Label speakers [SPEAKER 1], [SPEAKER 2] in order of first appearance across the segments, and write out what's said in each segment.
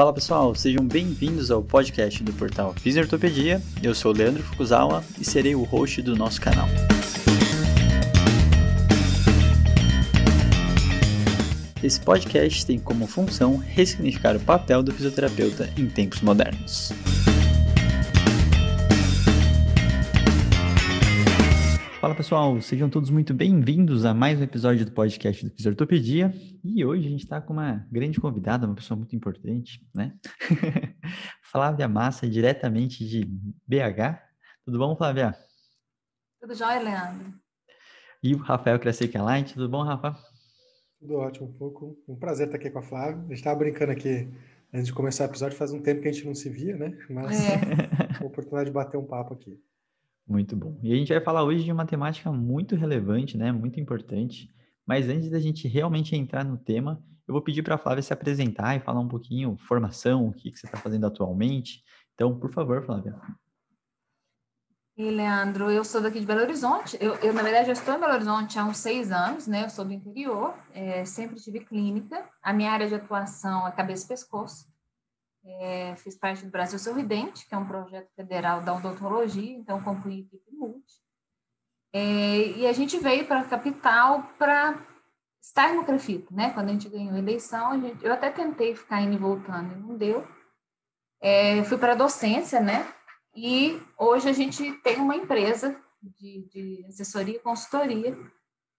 [SPEAKER 1] Fala pessoal, sejam bem-vindos ao podcast do portal Fisiortopedia. Eu sou o Leandro Fukuzawa e serei o host do nosso canal. Esse podcast tem como função ressignificar o papel do fisioterapeuta em tempos modernos. Fala pessoal, sejam todos muito bem-vindos a mais um episódio do podcast do Fisiortopedia. E hoje a gente está com uma grande convidada, uma pessoa muito importante, né? Flávia Massa, diretamente de BH. Tudo bom, Flávia?
[SPEAKER 2] Tudo jóia, Leandro.
[SPEAKER 1] E o Rafael Crescek tudo bom, Rafa?
[SPEAKER 3] Tudo ótimo, um pouco. Um prazer estar aqui com a Flávia. A gente estava brincando aqui antes de começar o episódio, faz um tempo que a gente não se via, né? Mas é. uma oportunidade de bater um papo aqui.
[SPEAKER 1] Muito bom. E a gente vai falar hoje de uma temática muito relevante, né? Muito importante. Mas antes da gente realmente entrar no tema, eu vou pedir para a Flávia se apresentar e falar um pouquinho formação, o que, que você está fazendo atualmente. Então, por favor, Flávia.
[SPEAKER 2] E Leandro, eu sou daqui de Belo Horizonte. Eu, eu, na verdade, eu estou em Belo Horizonte há uns seis anos, né? Eu sou do interior, é, sempre tive clínica. A minha área de atuação é cabeça e pescoço. É, fiz parte do Brasil Sorridente, que é um projeto federal da odontologia, então concluí equipe multi. É, e a gente veio para a capital para estar no Crefito, né? Quando a gente ganhou a eleição, a gente, eu até tentei ficar indo e voltando, e não deu. É, fui para a docência, né? E hoje a gente tem uma empresa de, de assessoria e consultoria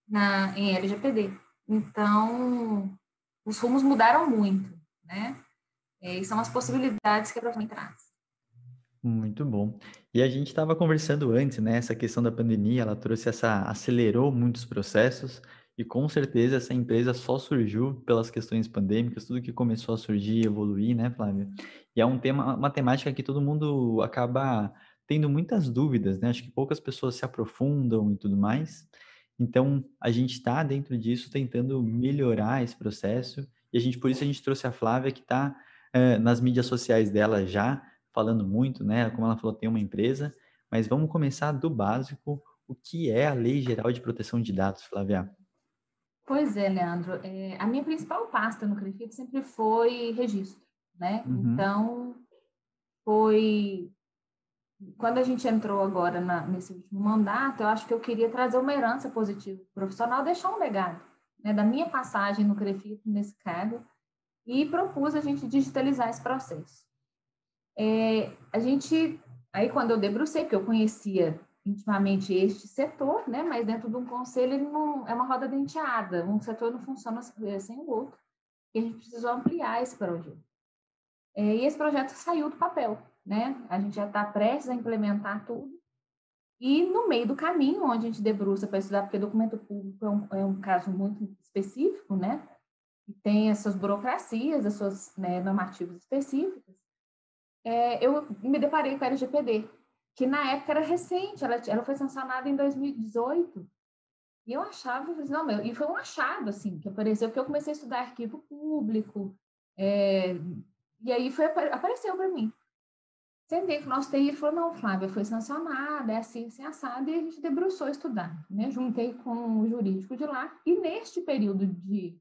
[SPEAKER 2] na, em LGPD. Então, os rumos mudaram muito, né? É, e são as possibilidades que a profissão traz.
[SPEAKER 1] Muito bom. E a gente estava conversando antes, né? Essa questão da pandemia, ela trouxe essa, acelerou muitos processos e com certeza essa empresa só surgiu pelas questões pandêmicas, tudo que começou a surgir, evoluir, né, Flávia? E é um tema, uma temática que todo mundo acaba tendo muitas dúvidas, né? Acho que poucas pessoas se aprofundam e tudo mais. Então, a gente está dentro disso tentando melhorar esse processo e a gente, por isso, a gente trouxe a Flávia que está é, nas mídias sociais dela já, falando muito, né? Como ela falou, tem uma empresa, mas vamos começar do básico. O que é a Lei Geral de Proteção de Dados, Flávia?
[SPEAKER 2] Pois é, Leandro. É, a minha principal pasta no CREFIT sempre foi registro, né? Uhum. Então, foi... Quando a gente entrou agora na, nesse último mandato, eu acho que eu queria trazer uma herança positiva profissional, deixar um legado, né? Da minha passagem no CREFIT, nesse cargo, e propus a gente digitalizar esse processo. É, a gente, aí quando eu debrucei, porque eu conhecia intimamente este setor, né, mas dentro de um conselho ele não é uma roda denteada, um setor não funciona sem o outro, e a gente precisou ampliar esse projeto. É, e esse projeto saiu do papel, né, a gente já está prestes a implementar tudo, e no meio do caminho, onde a gente debruça para estudar, porque documento público é um, é um caso muito específico, né, tem as suas burocracias, as suas né, normativas específicas, é, eu me deparei com a LGPD, que na época era recente, ela, ela foi sancionada em 2018. E eu achava, não, meu, e foi um achado, assim, que apareceu, porque eu comecei a estudar arquivo público, é, e aí foi, apareceu para mim. Sentei com o nosso TI e falou, não, Flávia, foi sancionada, é assim, assim, assado, e a gente debruçou a estudar, né? Juntei com o jurídico de lá, e neste período de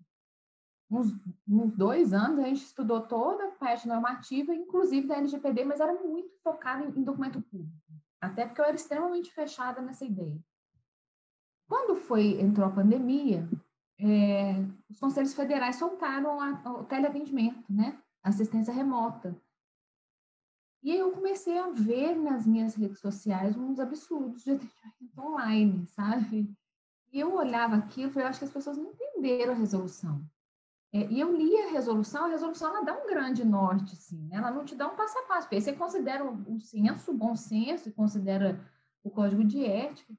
[SPEAKER 2] uns, uns dois anos, a gente estudou toda a parte normativa, inclusive da LGPD, mas era muito focada em, em documento público, até porque eu era extremamente fechada nessa ideia. Quando foi entrou a pandemia, é, os conselhos federais soltaram a, o teleatendimento, né? Assistência remota. E eu comecei a ver nas minhas redes sociais uns absurdos de atendimento online, sabe? E eu olhava aquilo e eu acho que as pessoas não entenderam a resolução. É, e eu li a resolução, a resolução ela dá um grande norte, sim, né? ela não te dá um passo a passo, porque aí você considera o, senso, o bom senso, considera o código de ética.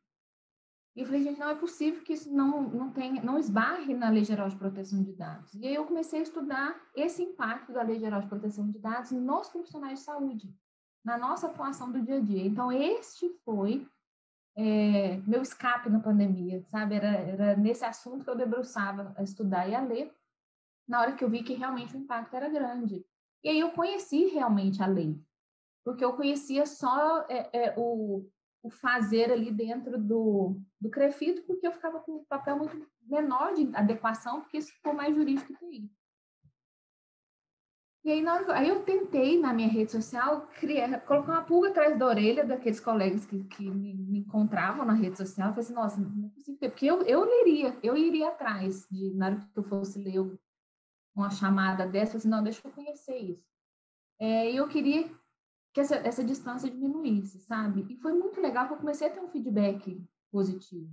[SPEAKER 2] E eu falei, gente, não é possível que isso não, não, tenha, não esbarre na Lei Geral de Proteção de Dados. E aí eu comecei a estudar esse impacto da Lei Geral de Proteção de Dados nos profissionais de saúde, na nossa atuação do dia a dia. Então, este foi é, meu escape na pandemia, sabe? Era, era nesse assunto que eu debruçava a estudar e a ler na hora que eu vi que realmente o impacto era grande. E aí eu conheci realmente a lei, porque eu conhecia só é, é, o, o fazer ali dentro do, do CREFITO, porque eu ficava com um papel muito menor de adequação, porque isso ficou mais jurídico que isso. E aí, na hora, aí eu tentei, na minha rede social, criar, colocar uma pulga atrás da orelha daqueles colegas que, que me, me encontravam na rede social. Eu falei assim, nossa, não é possível, porque eu, eu leria, eu iria atrás, de, na hora que eu fosse ler uma chamada dessa, assim, não, deixa eu conhecer isso. É, eu queria que essa, essa distância diminuísse, sabe? E foi muito legal que eu comecei a ter um feedback positivo.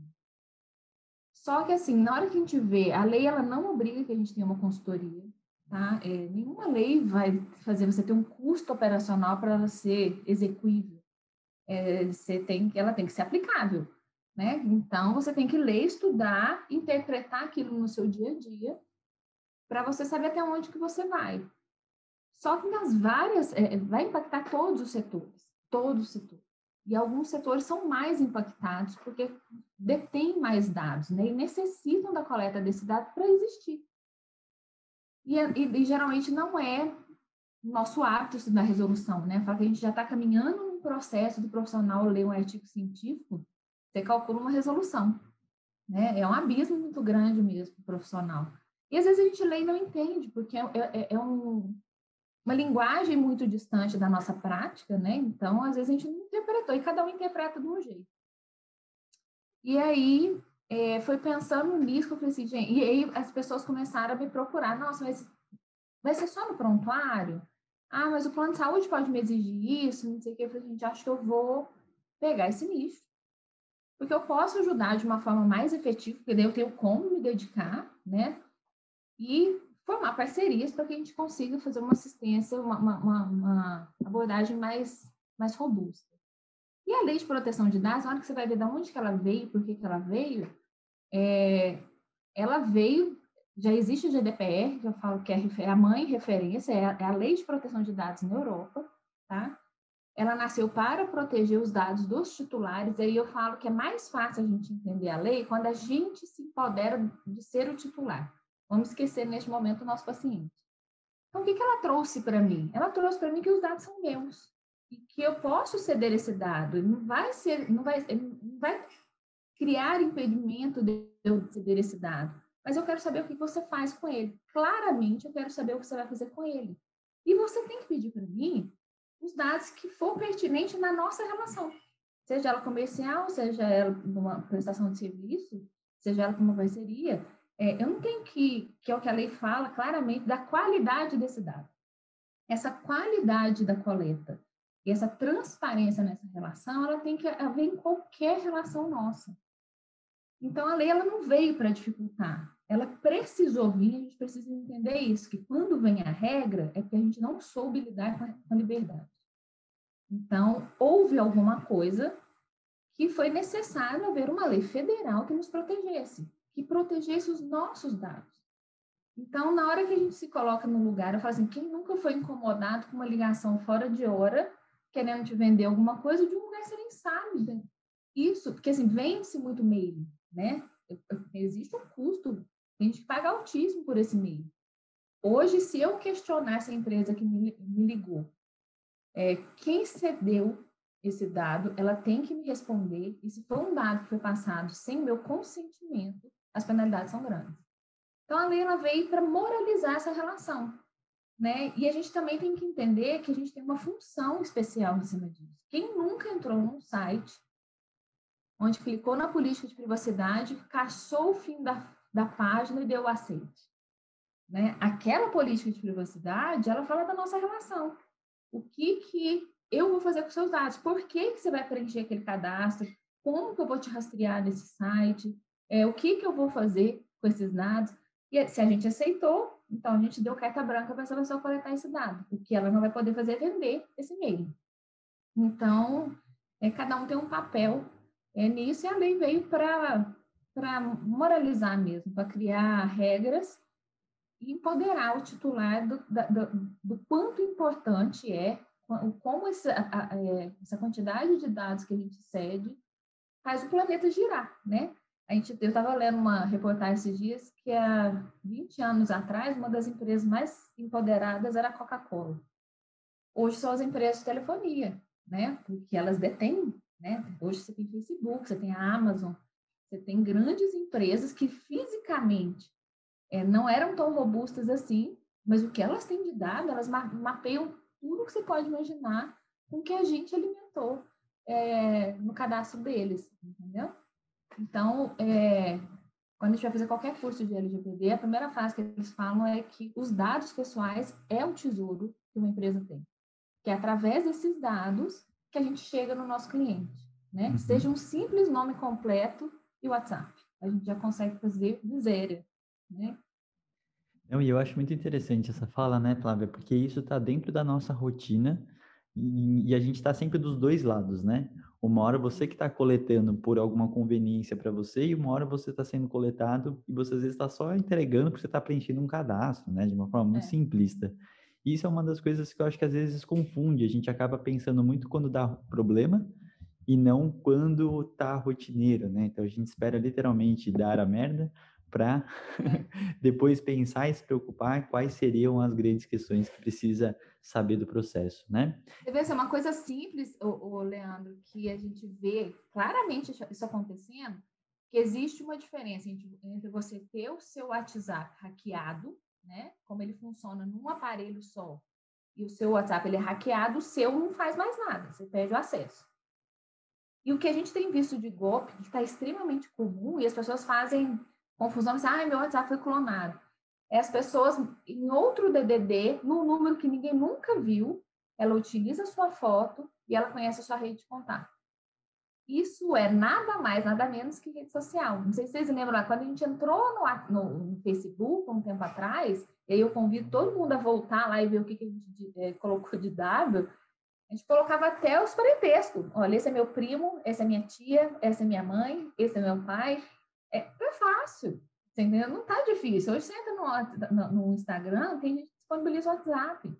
[SPEAKER 2] Só que, assim, na hora que a gente vê, a lei, ela não obriga que a gente tenha uma consultoria, tá? É, nenhuma lei vai fazer você ter um custo operacional para ela ser execuível. É, você tem, ela tem que ser aplicável, né? Então, você tem que ler, estudar, interpretar aquilo no seu dia a dia, para você saber até onde que você vai. Só que nas várias, é, vai impactar todos os setores, todos os setores. E alguns setores são mais impactados porque detêm mais dados, né? E necessitam da coleta desse dado para existir. E, e, e, geralmente não é nosso hábito da resolução, né? Fala que a gente já está caminhando num processo do profissional ler um artigo científico, você calcula uma resolução, né? É um abismo muito grande mesmo profissional. E às vezes a gente lê e não entende, porque é, é, é um, uma linguagem muito distante da nossa prática, né? Então, às vezes a gente não interpretou, e cada um interpreta de um jeito. E aí, é, foi pensando nisso eu falei assim, gente, e aí as pessoas começaram a me procurar, nossa, mas vai ser só no prontuário? Ah, mas o plano de saúde pode me exigir isso, não sei o que. Eu falei, gente, acho que eu vou pegar esse nicho. Porque eu posso ajudar de uma forma mais efetiva, porque daí eu tenho como me dedicar, né? E formar parcerias para que a gente consiga fazer uma assistência, uma, uma, uma, abordagem mais, mais robusta. E a lei de proteção de dados, na hora que você vai ver de onde que ela veio, por que, que ela veio, é, ela veio, já existe o GDPR, que eu falo que é a mãe referência, é a, é a lei de proteção de dados na Europa, tá? Ela nasceu para proteger os dados dos titulares, aí eu falo que é mais fácil a gente entender a lei quando a gente se empodera de ser o titular. Vamos esquecer neste momento o nosso paciente. Então, o que, que ela trouxe para mim? Ela trouxe para mim que os dados são meus e que eu posso ceder esse dado. Não vai ser, não vai, não vai criar impedimento de eu ceder esse dado. Mas eu quero saber o que você faz com ele. Claramente, eu quero saber o que você vai fazer com ele. E você tem que pedir para mim os dados que for pertinente na nossa relação. Seja ela comercial, seja ela uma prestação de serviço, seja ela uma parceria é, eu não tenho que, que é o que a lei fala claramente, da qualidade desse dado. Essa qualidade da coleta e essa transparência nessa relação, ela tem que haver em qualquer relação nossa. Então, a lei ela não veio para dificultar, ela precisou vir, a gente precisa entender isso, que quando vem a regra, é porque a gente não soube lidar com a, com a liberdade. Então, houve alguma coisa que foi necessário haver uma lei federal que nos protegesse que protegesse os nossos dados. Então, na hora que a gente se coloca no lugar, eu falo assim, quem nunca foi incomodado com uma ligação fora de hora, querendo te vender alguma coisa de um lugar que você nem sabe. Né? Isso, porque assim, vende-se muito mail, né? Existe um custo, a gente paga altíssimo por esse mail. Hoje, se eu questionar essa empresa que me, me ligou, é, quem cedeu esse dado, ela tem que me responder, e se for um dado que foi passado sem meu consentimento, as penalidades são grandes. Então, a lei ela veio para moralizar essa relação. Né? E a gente também tem que entender que a gente tem uma função especial em cima disso. Quem nunca entrou num site onde clicou na política de privacidade, caçou o fim da, da página e deu o aceite? Né? Aquela política de privacidade, ela fala da nossa relação. O que, que eu vou fazer com seus dados? Por que, que você vai preencher aquele cadastro? Como que eu vou te rastrear nesse site? É, o que, que eu vou fazer com esses dados. E se a gente aceitou, então a gente deu carta branca para essa pessoa coletar esse dado. O que ela não vai poder fazer é vender esse e-mail. Então, é, cada um tem um papel é, nisso e a lei veio para moralizar mesmo, para criar regras e empoderar o titular do, do, do quanto importante é, como essa, a, a, é, essa quantidade de dados que a gente cede faz o planeta girar, né? A gente, eu estava lendo uma reportagem esses dias que há 20 anos atrás, uma das empresas mais empoderadas era a Coca-Cola. Hoje são as empresas de telefonia, né? Porque elas detêm, né? Hoje você tem Facebook, você tem a Amazon, você tem grandes empresas que fisicamente é, não eram tão robustas assim, Mas o que elas têm de dado, elas mapeiam tudo que você pode imaginar com que a gente alimentou é, no cadastro deles, entendeu? Então, é, quando a gente vai fazer qualquer curso de LGPD, a primeira fase que eles falam é que os dados pessoais é o tesouro que uma empresa tem. Que é através desses dados que a gente chega no nosso cliente, né? Uhum. Seja um simples nome completo e WhatsApp. A gente já consegue fazer miséria, né?
[SPEAKER 1] Não, e eu acho muito interessante essa fala, né, Flávia? Porque isso está dentro da nossa rotina e, e a gente está sempre dos dois lados, né? Uma hora você que está coletando por alguma conveniência para você e uma hora você está sendo coletado e você às vezes está só entregando porque você está preenchendo um cadastro, né? De uma forma muito é. simplista. Isso é uma das coisas que eu acho que às vezes confunde. A gente acaba pensando muito quando dá problema e não quando tá rotineiro, né? Então a gente espera literalmente dar a merda para depois pensar e se preocupar quais seriam as grandes questões que precisa saber do processo, né?
[SPEAKER 2] Deve ser uma coisa simples, o, o Leandro, que a gente vê claramente isso acontecendo, que existe uma diferença entre, entre você ter o seu WhatsApp hackeado, né? Como ele funciona num aparelho só, e o seu WhatsApp ele é hackeado, o seu não faz mais nada, você perde o acesso. E o que a gente tem visto de golpe, que está extremamente comum, e as pessoas fazem confusão, dizem, ah, meu WhatsApp foi clonado. É as pessoas em outro DDD, num número que ninguém nunca viu, ela utiliza a sua foto e ela conhece a sua rede de contato. Isso é nada mais, nada menos que rede social. Não sei se vocês lembram, quando a gente entrou no, no, no Facebook um tempo atrás, e aí eu convido todo mundo a voltar lá e ver o que, que a gente é, colocou de dado, a gente colocava até os parentescos. Olha, esse é meu primo, essa é minha tia, essa é minha mãe, esse é meu pai. É, é fácil, entendeu? Não tá difícil. Hoje você entra no, no, no Instagram, tem gente que disponibiliza o WhatsApp.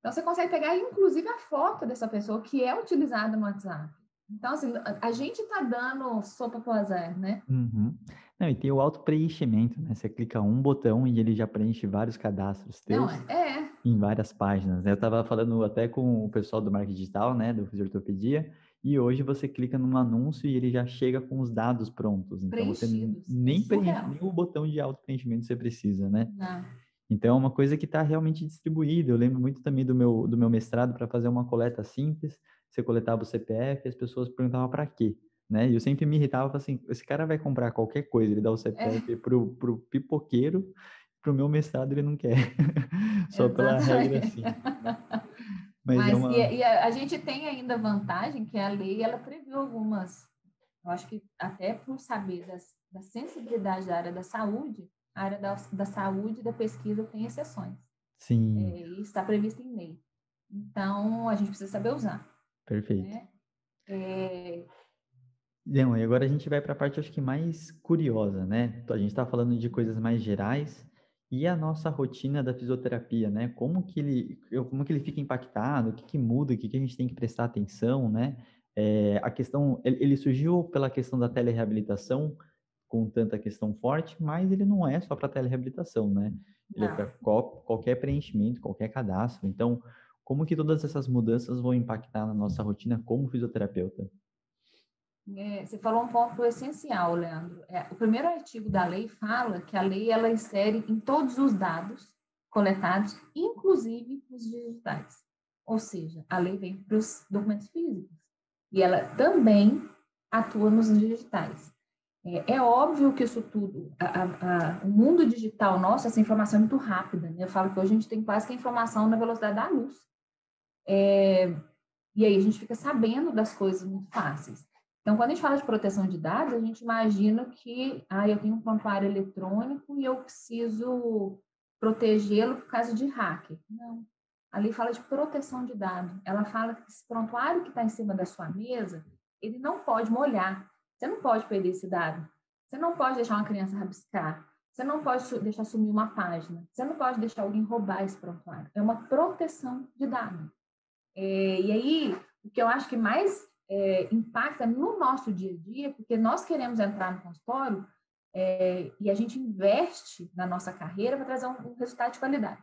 [SPEAKER 2] Então, você consegue pegar, inclusive, a foto dessa pessoa que é utilizada no WhatsApp. Então, assim, a gente está dando sopa pro azar, né?
[SPEAKER 1] Uhum. Não, e tem o auto-preenchimento, né? Você clica um botão e ele já preenche vários cadastros teus
[SPEAKER 2] Não, é.
[SPEAKER 1] em várias páginas. Eu estava falando até com o pessoal do marketing digital, né? Do Fisiortopedia, e hoje você clica num anúncio e ele já chega com os dados prontos. Então você nem, preenche, nem o botão de auto-preenchimento você precisa, né?
[SPEAKER 2] Não.
[SPEAKER 1] Então é uma coisa que está realmente distribuída. Eu lembro muito também do meu, do meu mestrado para fazer uma coleta simples. Você coletava o CPF e as pessoas perguntavam para quê? Né? E eu sempre me irritava assim, esse cara vai comprar qualquer coisa, ele dá o CPF é. pro, pro pipoqueiro, pro meu mestrado ele não quer. Só pela regra assim.
[SPEAKER 2] Mas, Mas é uma... e, e a, a, gente tem ainda vantagem que a lei ela previu algumas, eu acho que até por saber das, da sensibilidade da área da saúde, a área da, da saúde e da pesquisa tem exceções.
[SPEAKER 1] Sim.
[SPEAKER 2] É, e está previsto em lei. Então, a gente precisa saber usar.
[SPEAKER 1] Perfeito. Né? É... Não, e agora a gente vai para a parte, acho que mais curiosa, né? A gente está falando de coisas mais gerais, e a nossa rotina da fisioterapia, né? Como que ele, como que ele fica impactado? O que, que muda? O que, que a gente tem que prestar atenção, né? É, a questão, ele surgiu pela questão da telereabilitação, com tanta questão forte, mas ele não é só para telereabilitação, né? Ele é para qualquer preenchimento, qualquer cadastro. Então, como que todas essas mudanças vão impactar na nossa rotina como fisioterapeuta?
[SPEAKER 2] É, você falou um ponto essencial, Leandro. É, o primeiro artigo da lei fala que a lei ela insere em todos os dados coletados, inclusive os digitais. Ou seja, a lei vem para os documentos físicos e ela também atua nos digitais. É, é óbvio que isso tudo, a, a, a, o mundo digital nosso, essa informação é muito rápida. Né? Eu falo que hoje a gente tem quase que a informação na velocidade da luz. É, e aí a gente fica sabendo das coisas muito fáceis. Então, quando a gente fala de proteção de dados, a gente imagina que ah, eu tenho um prontuário eletrônico e eu preciso protegê-lo por causa de hacker. Não. Ali fala de proteção de dados. Ela fala que esse prontuário que está em cima da sua mesa, ele não pode molhar. Você não pode perder esse dado. Você não pode deixar uma criança rabiscar. Você não pode deixar sumir uma página. Você não pode deixar alguém roubar esse prontuário. É uma proteção de dados. É, e aí, o que eu acho que mais é, impacta no nosso dia a dia, porque nós queremos entrar no consultório é, e a gente investe na nossa carreira para trazer um, um, resultado de qualidade,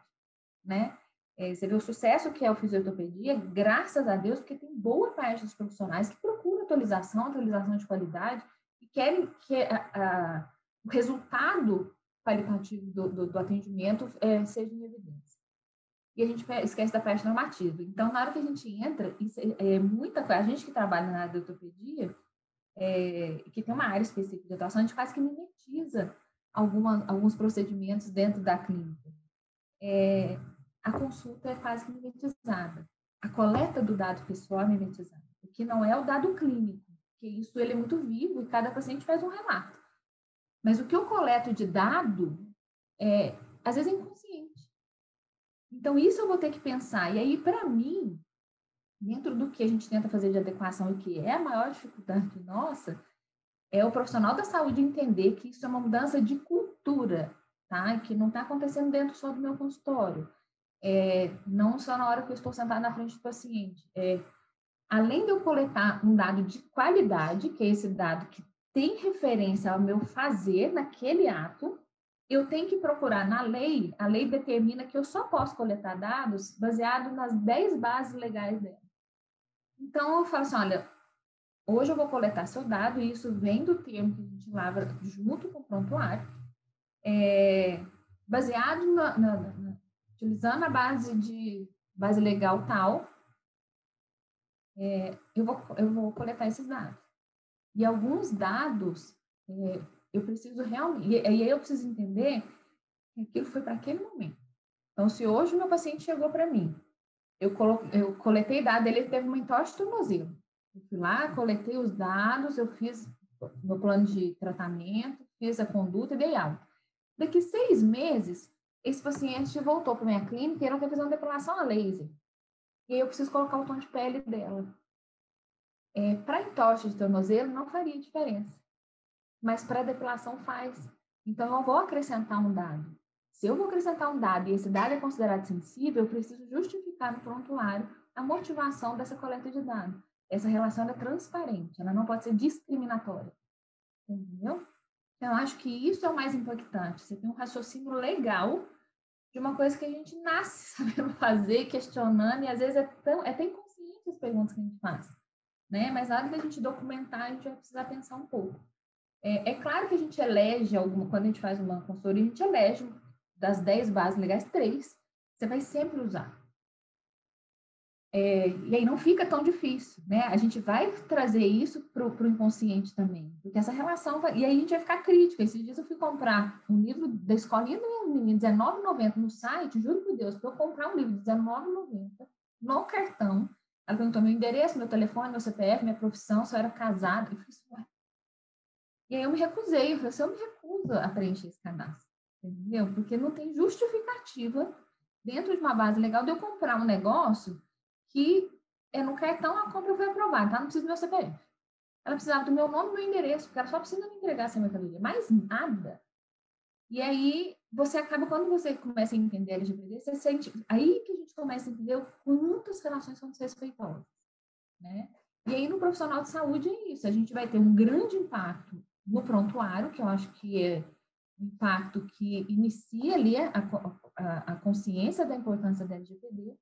[SPEAKER 2] né? É, você vê o sucesso que é o fisioterapia, graças a Deus, porque tem boa parte dos profissionais que procuram atualização, atualização de qualidade e querem que a, a, o resultado qualitativo do, do, do atendimento é, seja evidência. E a gente esquece da parte normativa. Então, na hora que a gente entra, é, é muita coisa. A gente que trabalha na área ortopedia, é, que tem uma área específica de atuação, a gente quase que mimetiza alguma, alguns procedimentos dentro da clínica. É, a consulta é quase que mimetizada. A coleta do dado pessoal é mimetizada, o que não é o dado clínico, que isso ele é muito vivo e cada paciente faz um relato. Mas o que eu coleto de dado, é, às vezes é. Então, isso eu vou ter que pensar. E aí, para mim, dentro do que a gente tenta fazer de adequação e que é a maior dificuldade nossa, é o profissional da saúde entender que isso é uma mudança de cultura, tá? Que não está acontecendo dentro só do meu consultório. É, não só na hora que eu estou sentado na frente do paciente. É, além de eu coletar um dado de qualidade, que é esse dado que tem referência ao meu fazer naquele ato, eu tenho que procurar na lei, a lei determina que eu só posso coletar dados baseado nas 10 bases legais dela. Então, eu falo assim, olha, hoje eu vou coletar seu dado, e isso vem do termo que a gente lavra junto com o prontuário, é, baseado na, na, na, utilizando a base de base legal tal, é, eu, vou, eu vou coletar esses dados. E alguns dados, é, eu preciso realmente. E, aí eu preciso entender que aquilo foi para aquele momento. Então, se hoje o meu paciente chegou para mim, eu, colo, eu coletei dados, ele teve uma entorse de tornozelo. Eu fui lá, coletei os dados, eu fiz meu plano de tratamento, fiz a conduta e dei alta. Daqui seis meses, esse paciente voltou para minha clínica e não quer fazer uma depilação a laser. E aí eu preciso colocar o tom de pele dela. É, para entorse de tornozelo não faria diferença, mas para depilação faz. Então eu vou acrescentar um dado. Se eu vou acrescentar um dado e esse dado é considerado sensível, eu preciso justificar no prontuário a motivação dessa coleta de dados. Essa relação é transparente, ela não pode ser discriminatória. Entendeu? Então, eu acho que isso é o mais importante. Você tem um raciocínio legal de uma coisa que a gente nasce sabendo fazer, questionando, e às vezes é tão, é tão inconsciente as perguntas que a gente faz né? Mas na hora da gente documentar, a gente vai precisar pensar um pouco. É, é claro que a gente elege alguma, quando a gente faz uma consultoria, a gente elege das 10 bases legais, três. Você vai sempre usar. É, e aí não fica tão difícil, né? A gente vai trazer isso para o inconsciente também, porque essa relação vai, e aí a gente vai ficar crítico. Esses dias eu fui comprar um livro da escolinha do meu menino, R$19,90 no site, juro por Deus, para eu comprar um livro de R$19,90 no cartão, ela perguntou meu endereço, meu telefone, meu CPF, minha profissão, se eu era casada. Eu falei assim. E aí eu me recusei, eu falei assim, eu me recuso a preencher esse cadastro, entendeu? Porque não tem justificativa dentro de uma base legal de eu comprar um negócio que é no cartão a compra foi aprovada, tá? Não precisa do meu CPF. Ela precisava do meu nome e meu endereço, porque ela só precisa me entregar essa mercadoria. Mais nada. E aí, você acaba, quando você começa a entender LGPD, você sente, aí que a gente começa a entender quantas relações são desrespeitosas, né? E aí, no profissional de saúde, é isso. A gente vai ter um grande impacto no prontuário, que eu acho que é um impacto que inicia ali a, a, a consciência da importância da LGPD,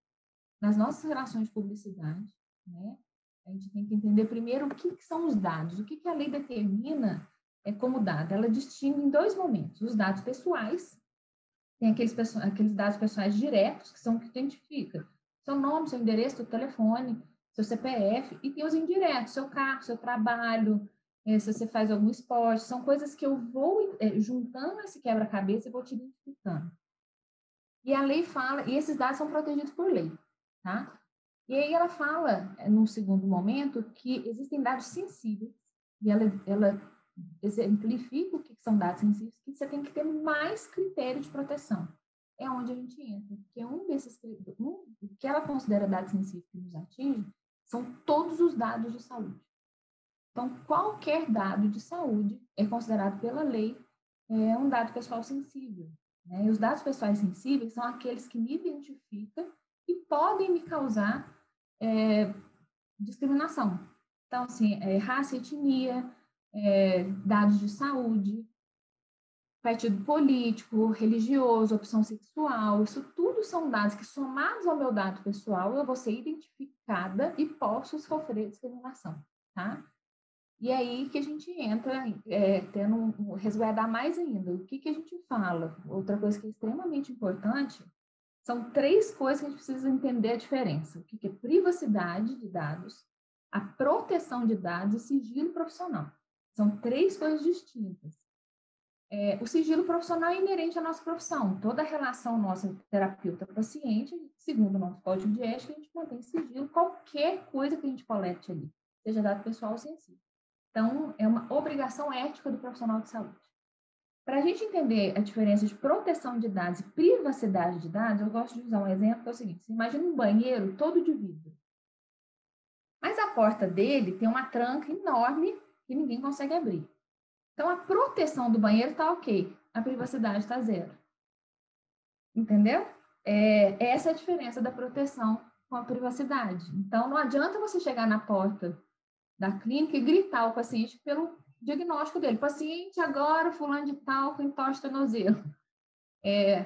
[SPEAKER 2] nas nossas relações de publicidade, né? A gente tem que entender primeiro o que, que são os dados, o que, que a lei determina é como dado. Ela distingue em dois momentos: os dados pessoais, tem aqueles, aqueles dados pessoais diretos, que são o que identifica seu nome, seu endereço, seu telefone, seu CPF, e tem os indiretos, seu carro, seu trabalho, se você faz algum esporte, são coisas que eu vou é, juntando esse quebra-cabeça e vou te identificando. E a lei fala, e esses dados são protegidos por lei, tá? E aí ela fala, é, num segundo momento, que existem dados sensíveis, e ela, ela exemplifica o que são dados sensíveis, que você tem que ter mais critério de proteção. É onde a gente entra, porque um desses, um, o que ela considera dados sensíveis que nos atinge, são todos os dados de saúde. Então, qualquer dado de saúde é considerado pela lei é, um dado pessoal sensível. Né? E os dados pessoais sensíveis são aqueles que me identificam e podem me causar é, discriminação. Então, assim, é, raça, etnia, é, dados de saúde, partido político, religioso, opção sexual, isso tudo são dados que, somados ao meu dado pessoal, eu vou ser identificada e posso sofrer discriminação, tá? E aí que a gente entra, é, tendo um, resguardar mais ainda. O que, que a gente fala? Outra coisa que é extremamente importante são três coisas que a gente precisa entender a diferença. O que é privacidade de dados, a proteção de dados e sigilo profissional. São três coisas distintas. É, o sigilo profissional é inerente à nossa profissão. Toda relação nossa terapeuta-paciente, segundo o nosso código de ética, a gente mantém sigilo qualquer coisa que a gente colete ali, seja dado pessoal ou sensível. Então, é uma obrigação ética do profissional de saúde. Para a gente entender a diferença de proteção de dados e privacidade de dados, eu gosto de usar um exemplo que é o seguinte: você imagina um banheiro todo de vidro. Mas a porta dele tem uma tranca enorme que ninguém consegue abrir. Então, a proteção do banheiro está ok, a privacidade está zero. Entendeu? É, essa é a diferença da proteção com a privacidade. Então, não adianta você chegar na porta da clínica e gritar ao paciente pelo diagnóstico dele. Paciente agora, fulano de tal, com entorse tornozelo. É,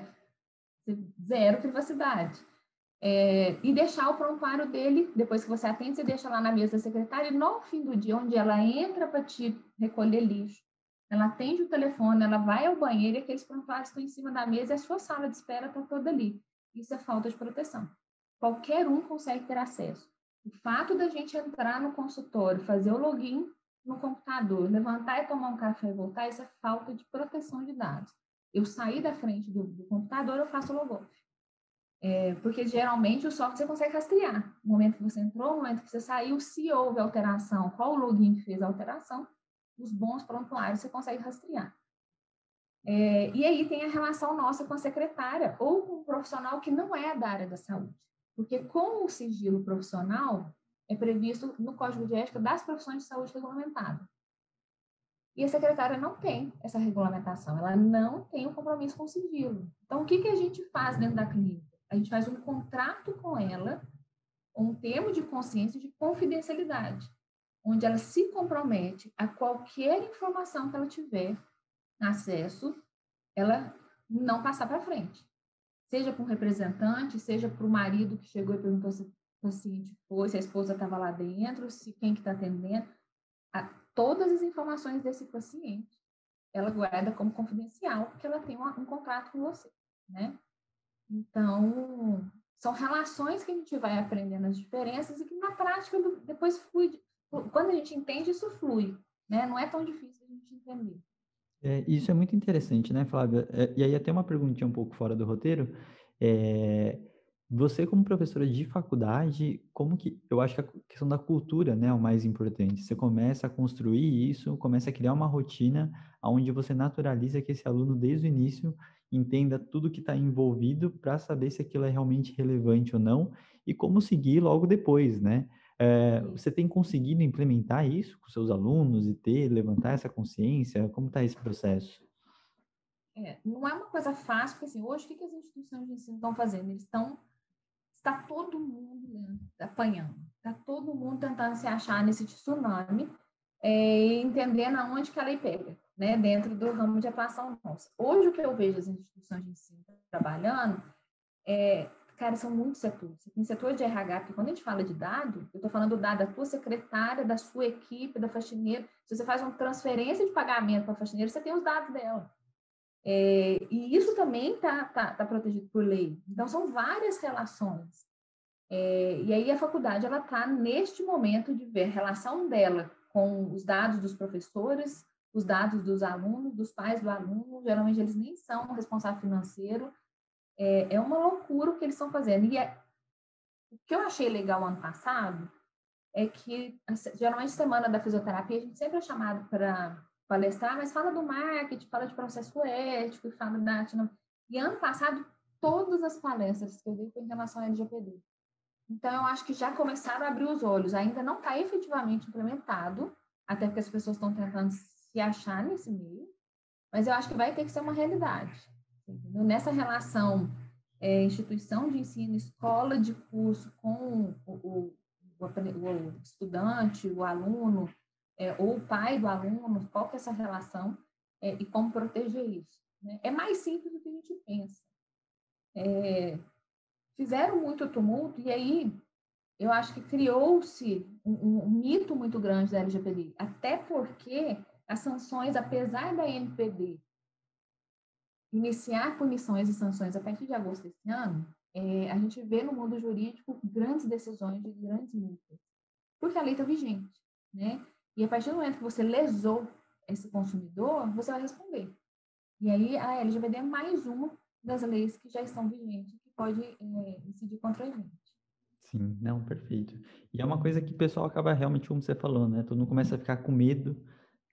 [SPEAKER 2] zero privacidade. É, e deixar o prontuário dele, depois que você atende, você deixa lá na mesa da secretária, e no fim do dia, onde ela entra para te recolher lixo, ela atende o telefone, ela vai ao banheiro e aqueles prontuários estão em cima da mesa e a sua sala de espera está toda ali. Isso é falta de proteção. Qualquer um consegue ter acesso. O fato da gente entrar no consultório, fazer o login no computador, levantar e tomar um café e voltar, isso é falta de proteção de dados. Eu sair da frente do, do computador, eu faço o logout. É, porque geralmente o software você consegue rastrear. No momento que você entrou, no momento que você saiu, se houve alteração, qual o login que fez a alteração, os bons prontuários você consegue rastrear. É, e aí tem a relação nossa com a secretária ou com um profissional que não é da área da saúde. Porque com o sigilo profissional é previsto no Código de Ética das profissões de saúde regulamentada. E a secretária não tem essa regulamentação, ela não tem o um compromisso com o sigilo. Então, o que, que a gente faz dentro da clínica? A gente faz um contrato com ela, um termo de consciência de confidencialidade onde ela se compromete a qualquer informação que ela tiver acesso, ela não passar para frente. Seja para um representante, seja para o marido que chegou e perguntou se o paciente foi, se a esposa estava lá dentro, se quem que está atendendo. A, todas as informações desse paciente, ela guarda como confidencial, porque ela tem um, um contrato com você, né? Então, são relações que a gente vai aprendendo as diferenças e que na prática depois flui, quando a gente entende, isso flui, né? Não é tão difícil a gente entender.
[SPEAKER 1] É, isso é muito interessante, né, Flávia? É, e aí até uma perguntinha um pouco fora do roteiro. É, você como professora de faculdade, como que eu acho que a questão da cultura, né, é o mais importante. Você começa a construir isso, começa a criar uma rotina onde você naturaliza que esse aluno desde o início entenda tudo que está envolvido para saber se aquilo é realmente relevante ou não e como seguir logo depois, né? É, você tem conseguido implementar isso com seus alunos e ter, levantar essa consciência? Como está esse processo?
[SPEAKER 2] É, não é uma coisa fácil, porque assim, hoje o que, as instituições de ensino estão fazendo? Eles estão. Está todo mundo né, apanhando, está todo mundo tentando se achar nesse tsunami é, entendendo aonde que a lei pega, né, dentro do ramo de atuação nossa. Hoje o que eu vejo as instituições de ensino trabalhando é cara, são muitos setores. Tem setor de RH, porque quando a gente fala de dado, eu estou falando do dado da tua secretária, da sua equipe, da faxineira. Se você faz uma transferência de pagamento para a faxineira, você tem os dados dela. É, e isso também está tá, tá protegido por lei. Então, são várias relações. É, e aí a faculdade ela está neste momento de ver a relação dela com os dados dos professores, os dados dos alunos, dos pais do aluno. Geralmente eles nem são responsável financeiro, é, é uma loucura o que eles estão fazendo. E é, o que eu achei legal ano passado é que, geralmente, semana da fisioterapia, a gente sempre é chamado para palestrar, mas fala do marketing, fala de processo ético, fala da... E ano passado, todas as palestras que eu dei foi em relação ao LGPD. Então, eu acho que já começaram a abrir os olhos. Ainda não está efetivamente implementado, até porque as pessoas estão tentando se achar nesse meio, mas eu acho que vai ter que ser uma realidade. Entendeu? Nessa relação é, instituição de ensino, escola de curso com o, o, o estudante, o aluno, é, ou o pai do aluno, qual que é essa relação é, e como proteger isso. Né? É mais simples do que a gente pensa. É, fizeram muito tumulto e aí eu acho que criou-se um, um, mito muito grande da LGPD, até porque as sanções, apesar da NPD iniciar punições e sanções a partir de agosto desse ano, é, a gente vê no mundo jurídico grandes decisões de grandes multas, porque a lei está vigente, né? E a partir do momento que você lesou esse consumidor, você vai responder. E aí a LGPD é mais uma das leis que já estão vigentes que pode é, incidir contra a gente.
[SPEAKER 1] Sim, não, perfeito. E é uma coisa que o pessoal acaba realmente, como você falou, né? Todo mundo começa a ficar com medo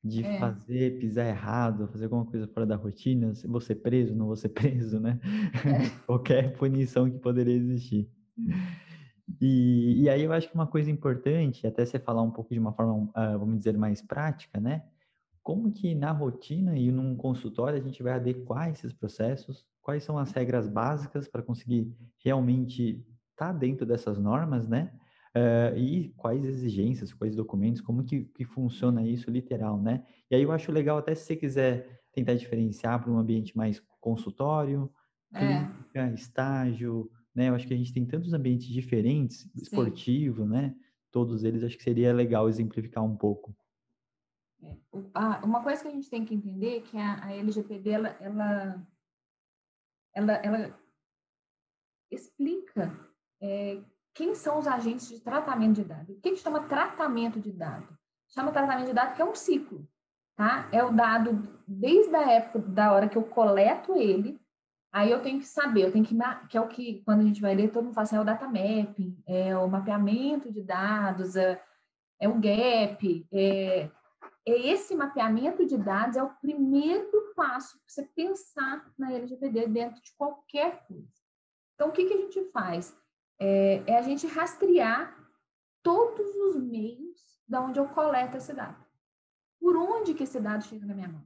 [SPEAKER 1] de é. fazer, pisar errado, fazer alguma coisa fora da rotina, se vou ser preso, não vou ser preso, né? É. Qualquer punição que poderia existir. Hum. E, e aí eu acho que uma coisa importante, até você falar um pouco de uma forma, uh, vamos dizer, mais prática, né? Como que na rotina e num consultório a gente vai adequar esses processos? Quais são as regras básicas para conseguir realmente estar tá dentro dessas normas, né? Uh, e quais exigências, quais documentos, como que, que funciona isso literal, né? E aí eu acho legal até se você quiser tentar diferenciar para um ambiente mais consultório, é. clínica, é. estágio, né? Eu acho que a gente tem tantos ambientes diferentes, esportivo, Sim. né? Todos eles, acho que seria legal exemplificar um pouco.
[SPEAKER 2] É. Uma coisa que a gente tem que entender é que a, a LGPD, ela, ela, ela, ela explica é, quem são os agentes de tratamento de dados. O que, que chama tratamento de dados? Chama tratamento de dados que é um ciclo, tá? É o dado desde a época, da hora que eu coleto ele, Aí eu tenho que saber, eu tenho que, que é o que, quando a gente vai ler, todo mundo fala assim, é o data mapping, é o mapeamento de dados, é, é o gap, é, é esse mapeamento de dados é o primeiro passo para você pensar na LGPD dentro de qualquer coisa. Então, o que, que a gente faz? É, é a gente rastrear todos os meios da onde eu coleto esse dado. Por onde que esse dado chega na minha mão?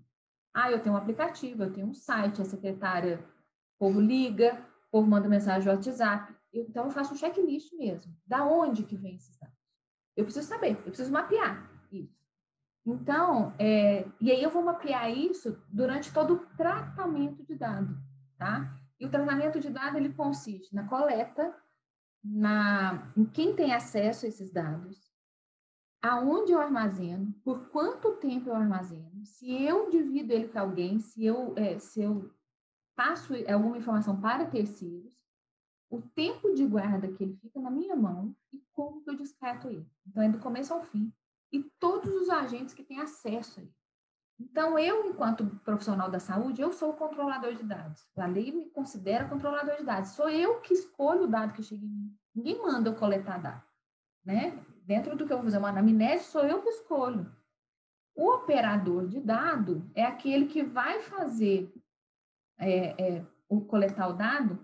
[SPEAKER 2] Ah, eu tenho um aplicativo, eu tenho um site, a secretária o povo liga, o povo manda mensagem no WhatsApp. Então, eu faço um checklist mesmo. Da onde que vem esses dados? Eu preciso saber, eu preciso mapear isso. Então, é, e aí eu vou mapear isso durante todo o tratamento de dado, tá? E o tratamento de dado, ele consiste na coleta, na, em quem tem acesso a esses dados, aonde eu armazeno, por quanto tempo eu armazeno, se eu divido ele com alguém, se eu, é, se eu passo alguma informação para terceiros, o tempo de guarda que ele fica na minha mão e como eu descarto ele. Então, é do começo ao fim. E todos os agentes que têm acesso a ele. Então, eu, enquanto profissional da saúde, eu sou o controlador de dados. A lei me considera controlador de dados. Sou eu que escolho o dado que chega em mim. Ninguém manda eu coletar dados. Né? Dentro do que eu vou fazer uma anamnese, sou eu que escolho. O operador de dado é aquele que vai fazer é, é, o coletar o dado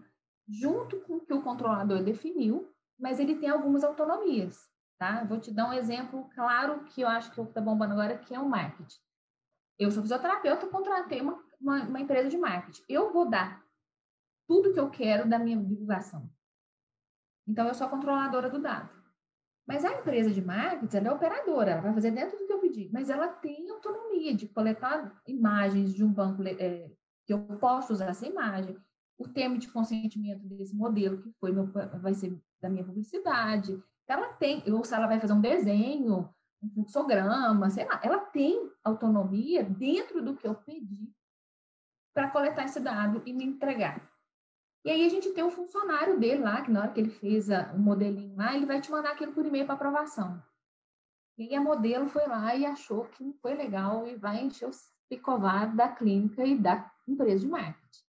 [SPEAKER 2] junto com o que o controlador definiu, mas ele tem algumas autonomias, tá? Vou te dar um exemplo claro que eu acho que está bombando agora, que é o marketing. Eu sou fisioterapeuta, contratei uma, uma, uma empresa de marketing. Eu vou dar tudo que eu quero da minha divulgação. Então, eu sou a controladora do dado. Mas a empresa de marketing, ela é operadora, ela vai fazer dentro do que eu pedi, mas ela tem autonomia de coletar imagens de um banco é, que eu posso usar essa imagem, o termo de consentimento desse modelo, que foi meu, vai ser da minha publicidade. Ela tem, ou se ela vai fazer um desenho, fluxograma, sei lá, ela tem autonomia dentro do que eu pedi para coletar esse dado e me entregar. E aí a gente tem um funcionário dele lá, que na hora que ele fez o um modelinho lá, ele vai te mandar aquilo por e-mail para aprovação. E a modelo foi lá e achou que não foi legal e vai encher o picovado da clínica e da empresa de marketing.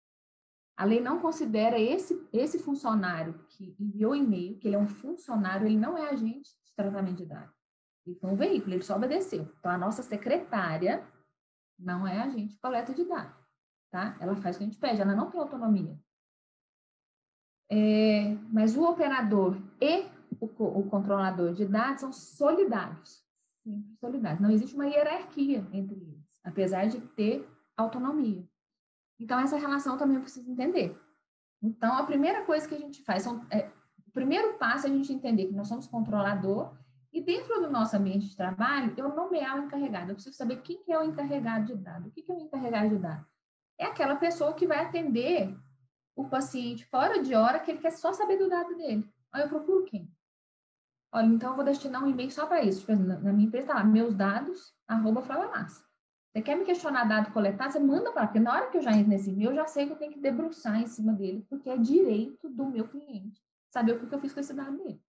[SPEAKER 2] A lei não considera esse, esse funcionário que enviou e-mail, que ele é um funcionário, ele não é agente de tratamento de dados. Ele foi um veículo, ele só obedeceu. Então, a nossa secretária não é agente de coleta de dados, tá? Ela faz o que a gente pede, ela não tem autonomia. É, mas o operador e o, o, controlador de dados são solidários, sempre solidários. Não existe uma hierarquia entre eles, apesar de ter autonomia. Então, essa relação também eu preciso entender. Então, a primeira coisa que a gente faz, são, é, o primeiro passo é a gente entender que nós somos controlador e dentro do nosso ambiente de trabalho, eu nomear o encarregado. Eu preciso saber quem que é o encarregado de dados. O que, é o encarregado de dados? É aquela pessoa que vai atender o paciente fora de hora que ele quer só saber do dado dele. Aí eu procuro quem? Olha, então eu vou destinar um e-mail só para isso. Na minha empresa está lá, meus dados, arroba Massa. Você quer me questionar dado coletado, você manda para porque na hora que eu já entro nesse e-mail, eu já sei que eu tenho que debruçar em cima dele, porque é direito do meu cliente saber o que eu fiz com esse dado dele.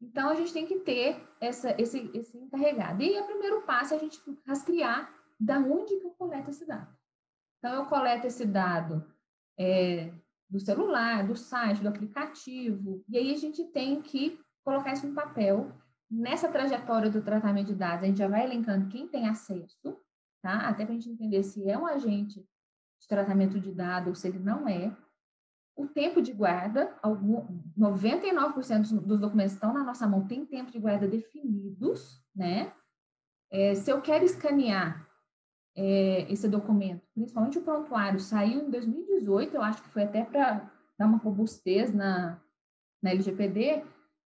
[SPEAKER 2] Então, a gente tem que ter essa, esse, esse encarregado. E o primeiro passo é a gente rastrear da onde que eu coleto esse dado. Então, eu coleto esse dado é, do celular, do site, do aplicativo, e aí a gente tem que colocar isso no papel. Nessa trajetória do tratamento de dados, a gente já vai elencando quem tem acesso, tá? Até para a gente entender se é um agente de tratamento de dados ou se ele não é. O tempo de guarda, algum, 99% dos documentos estão na nossa mão, tem tempo de guarda definidos, né? É, se eu quero escanear é, esse documento, principalmente o prontuário, saiu em 2018, eu acho que foi até para dar uma robustez na, na LGPD,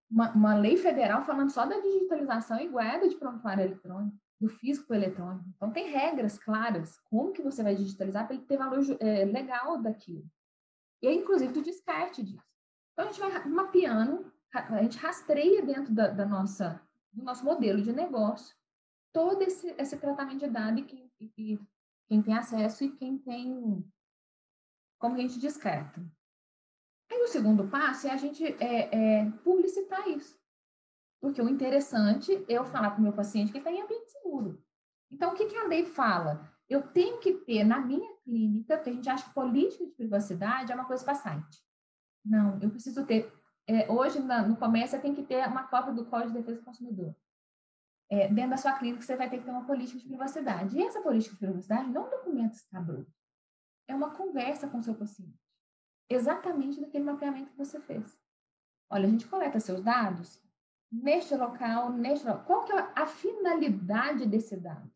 [SPEAKER 2] uma, uma lei federal falando só da digitalização e guarda de prontuário eletrônico do físico eletrônico. Então, tem regras claras como que você vai digitalizar para ele ter valor é, legal daquilo. E aí, inclusive, do descarte disso. Então, a gente vai mapeando, a gente rastreia dentro da, da nossa, do nosso modelo de negócio todo esse, esse tratamento de dados e quem, e quem tem acesso e quem tem... Como a gente descarta. Aí, o segundo passo é a gente é, é publicitar isso. Porque o interessante é eu falar para o meu paciente que está em ambiente seguro. Então, o que, que a lei fala? Eu tenho que ter na minha clínica, porque a gente acha que política de privacidade é uma coisa para site. Não, eu preciso ter. É, hoje, na, no comércio, tem que ter uma cópia do Código de Defesa do Consumidor. É, dentro da sua clínica, você vai ter que ter uma política de privacidade. E essa política de privacidade não é um documento escabroso. É uma conversa com o seu paciente. Exatamente daquele mapeamento que você fez. Olha, a gente coleta seus dados, neste local, neste local. Qual que é a finalidade desse dado?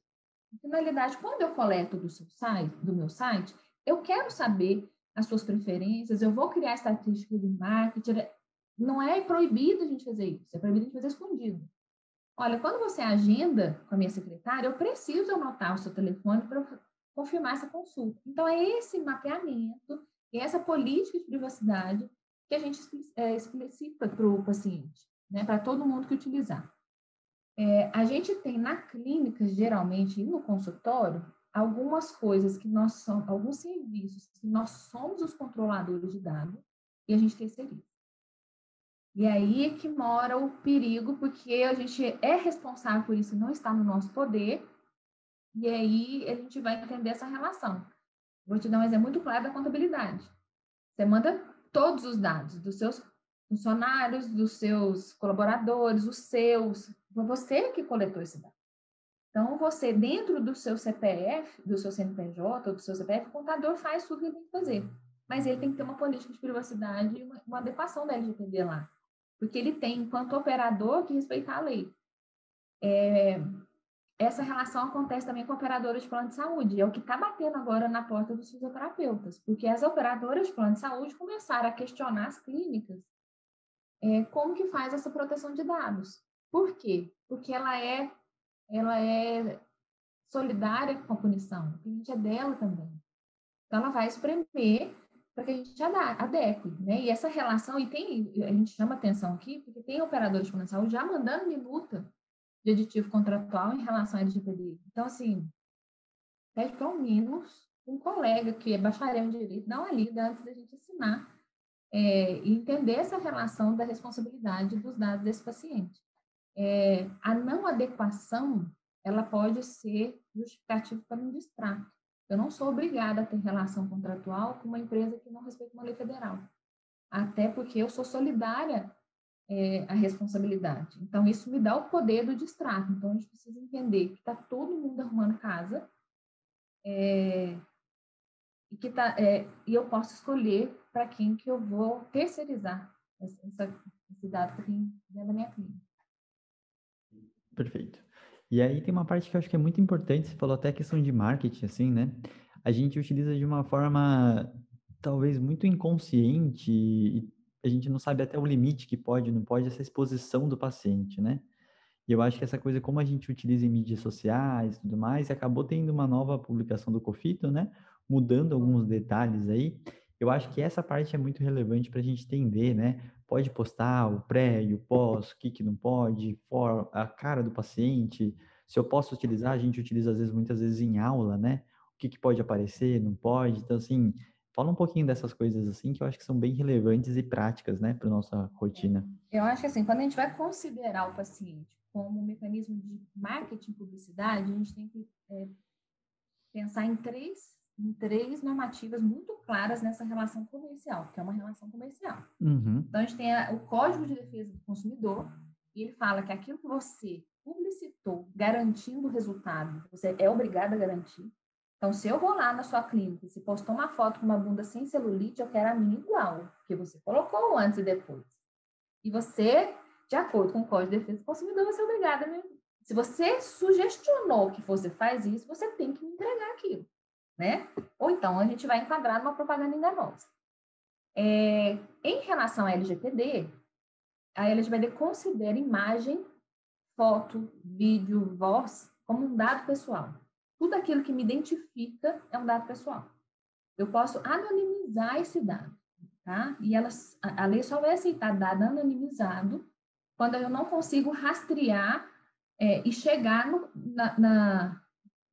[SPEAKER 2] Finalidade, quando eu coleto do seu site, do meu site, eu quero saber as suas preferências, eu vou criar estatística de marketing. Não é proibido a gente fazer isso, é proibido a gente fazer escondido. Olha, quando você agenda com a minha secretária, eu preciso anotar o seu telefone para confirmar essa consulta. Então, é esse mapeamento, e essa política de privacidade que a gente é, explicita para o paciente né, para todo mundo que utilizar. É, a gente tem na clínica, geralmente, e no consultório, algumas coisas que nós somos, alguns serviços que nós somos os controladores de dados e a gente terceiriza. E aí é que mora o perigo, porque a gente é responsável por isso, não está no nosso poder, e aí a gente vai entender essa relação. Vou te dar um exemplo muito claro da contabilidade. Você manda todos os dados dos seus funcionários, dos seus colaboradores, os seus. Foi você que coletou esse dado. Então, você, dentro do seu CPF, do seu CNPJ ou do seu CPF, o contador faz tudo que ele tem que fazer. Mas ele tem que ter uma política de privacidade e uma, uma adequação da LGPD lá. Porque ele tem, enquanto operador, que respeitar a lei. É, essa relação acontece também com operadoras de plano de saúde. É o que está batendo agora na porta dos fisioterapeutas. Porque as operadoras de plano de saúde começaram a questionar as clínicas é, como que faz essa proteção de dados. Por quê? Porque ela é, ela é solidária com a punição, o cliente é dela também. Então, ela vai espremer para que a gente adeque, né? E essa relação, e tem, a gente chama atenção aqui, porque tem operadores de plano de saúde já mandando minuta de aditivo contratual em relação à LGPD. Então, assim, pede ao menos um colega que é bacharel em direito, dá uma lida antes da gente assinar é, e entender essa relação da responsabilidade dos dados desse paciente. É, a não adequação, ela pode ser justificativa para um distrato. Eu não sou obrigada a ter relação contratual com uma empresa que não respeita uma lei federal. Até porque eu sou solidária é, à responsabilidade. Então, isso me dá o poder do distrato. Então, a gente precisa entender que está todo mundo arrumando casa é, e que tá, é, e eu posso escolher para quem que eu vou terceirizar essa, esse dado que tem dentro da minha clínica.
[SPEAKER 1] Perfeito. E aí tem uma parte que eu acho que é muito importante, você falou até a questão de marketing, assim, né? A gente utiliza de uma forma talvez muito inconsciente e a gente não sabe até o limite que pode, não pode, essa exposição do paciente, né? E eu acho que essa coisa, como a gente utiliza em mídias sociais e tudo mais, acabou tendo uma nova publicação do Cofito, né? Mudando alguns detalhes aí. Eu acho que essa parte é muito relevante para a gente entender, né? Pode postar o pré e o pós, o que, que não pode, for, a cara do paciente, Se eu posso utilizar, a gente utiliza às vezes, muitas vezes em aula, né? O que, que pode aparecer, não pode. Então, assim, fala um pouquinho dessas coisas assim que eu acho que são bem relevantes e práticas, né, para nossa rotina.
[SPEAKER 2] Eu acho que assim, quando a gente vai considerar o paciente como um mecanismo de marketing publicidade, a gente tem que é, pensar em três em três normativas muito claras nessa relação comercial, que é uma relação comercial. Uhum. Então, a gente tem a, o Código de Defesa do Consumidor, e ele fala que aquilo que você publicitou garantindo o resultado, você é obrigado a garantir. Então, se eu vou lá na sua clínica e se postou uma foto com uma bunda sem celulite, eu quero a minha igual, porque você colocou antes e depois. E você, de acordo com o Código de Defesa do Consumidor, você é obrigado a me... Se você sugestionou que você faz isso, você tem que me entregar aquilo né? Ou então a gente vai enquadrar numa propaganda enganosa. É, em relação à LGPD, a LGPD considera imagem, foto, vídeo, voz como um dado pessoal. Tudo aquilo que me identifica é um dado pessoal. Eu posso anonimizar esse dado, tá? E elas, a, a lei só vai aceitar dado anonimizado quando eu não consigo rastrear é, e chegar no, na, na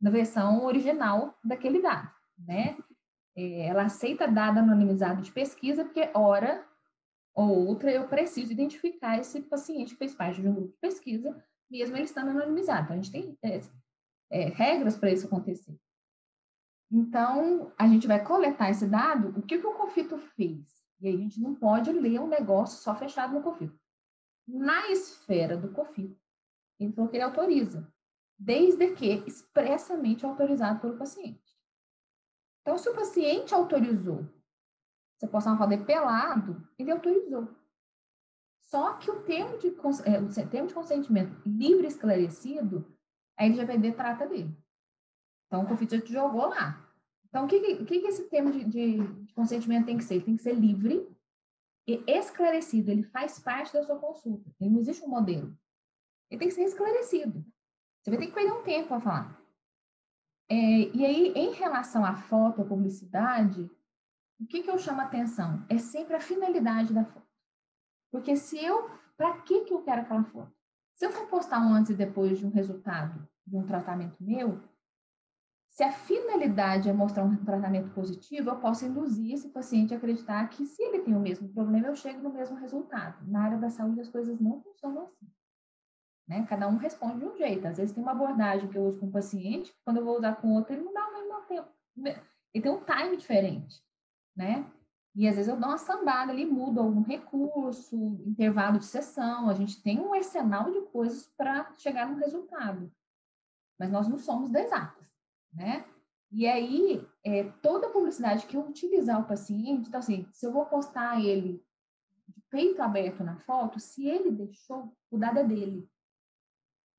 [SPEAKER 2] na versão original daquele dado, né? É, ela aceita dado anonimizado de pesquisa, porque, hora ou outra, eu preciso identificar esse paciente que fez parte de um grupo de pesquisa, mesmo ele estando anonimizado. Então, a gente tem é, é, regras para isso acontecer. Então, a gente vai coletar esse dado, o que, que o conflito fez? E aí a gente não pode ler um negócio só fechado no conflito. Na esfera do conflito, ele falou que ele autoriza desde que expressamente autorizado pelo paciente. Então, se o paciente autorizou você uma foto pelado, ele autorizou. Só que o termo de, é, o termo de consentimento livre esclarecido, a LGPD trata dele. Então, o conflito te jogou lá. Então, o que, que, que esse termo de, de consentimento tem que ser? Ele tem que ser livre e esclarecido. Ele faz parte da sua consulta. Ele não existe um modelo. Ele tem que ser esclarecido. Você vai ter que perder um tempo para falar. É, e aí, em relação à foto, à publicidade, o que, que eu chamo a atenção? É sempre a finalidade da foto. Porque se eu, para que, que eu quero aquela foto? Se eu for postar um antes e depois de um resultado de um tratamento meu, se a finalidade é mostrar um tratamento positivo, eu posso induzir esse paciente a acreditar que se ele tem o mesmo problema, eu chego no mesmo resultado. Na área da saúde, as coisas não funcionam assim. Né? Cada um responde de um jeito. Às vezes tem uma abordagem que eu uso com um paciente, quando eu vou usar com outro, ele não dá o mesmo tempo. Ele tem um time diferente, né? E às vezes eu dou uma sambada ali, mudo algum recurso, intervalo de sessão. A gente tem um arsenal de coisas para chegar no resultado. Mas nós não somos exatas, né? E aí, é, toda publicidade que eu utilizar o paciente, então assim, se eu vou postar ele de peito aberto na foto, se ele deixou, o dado é dele.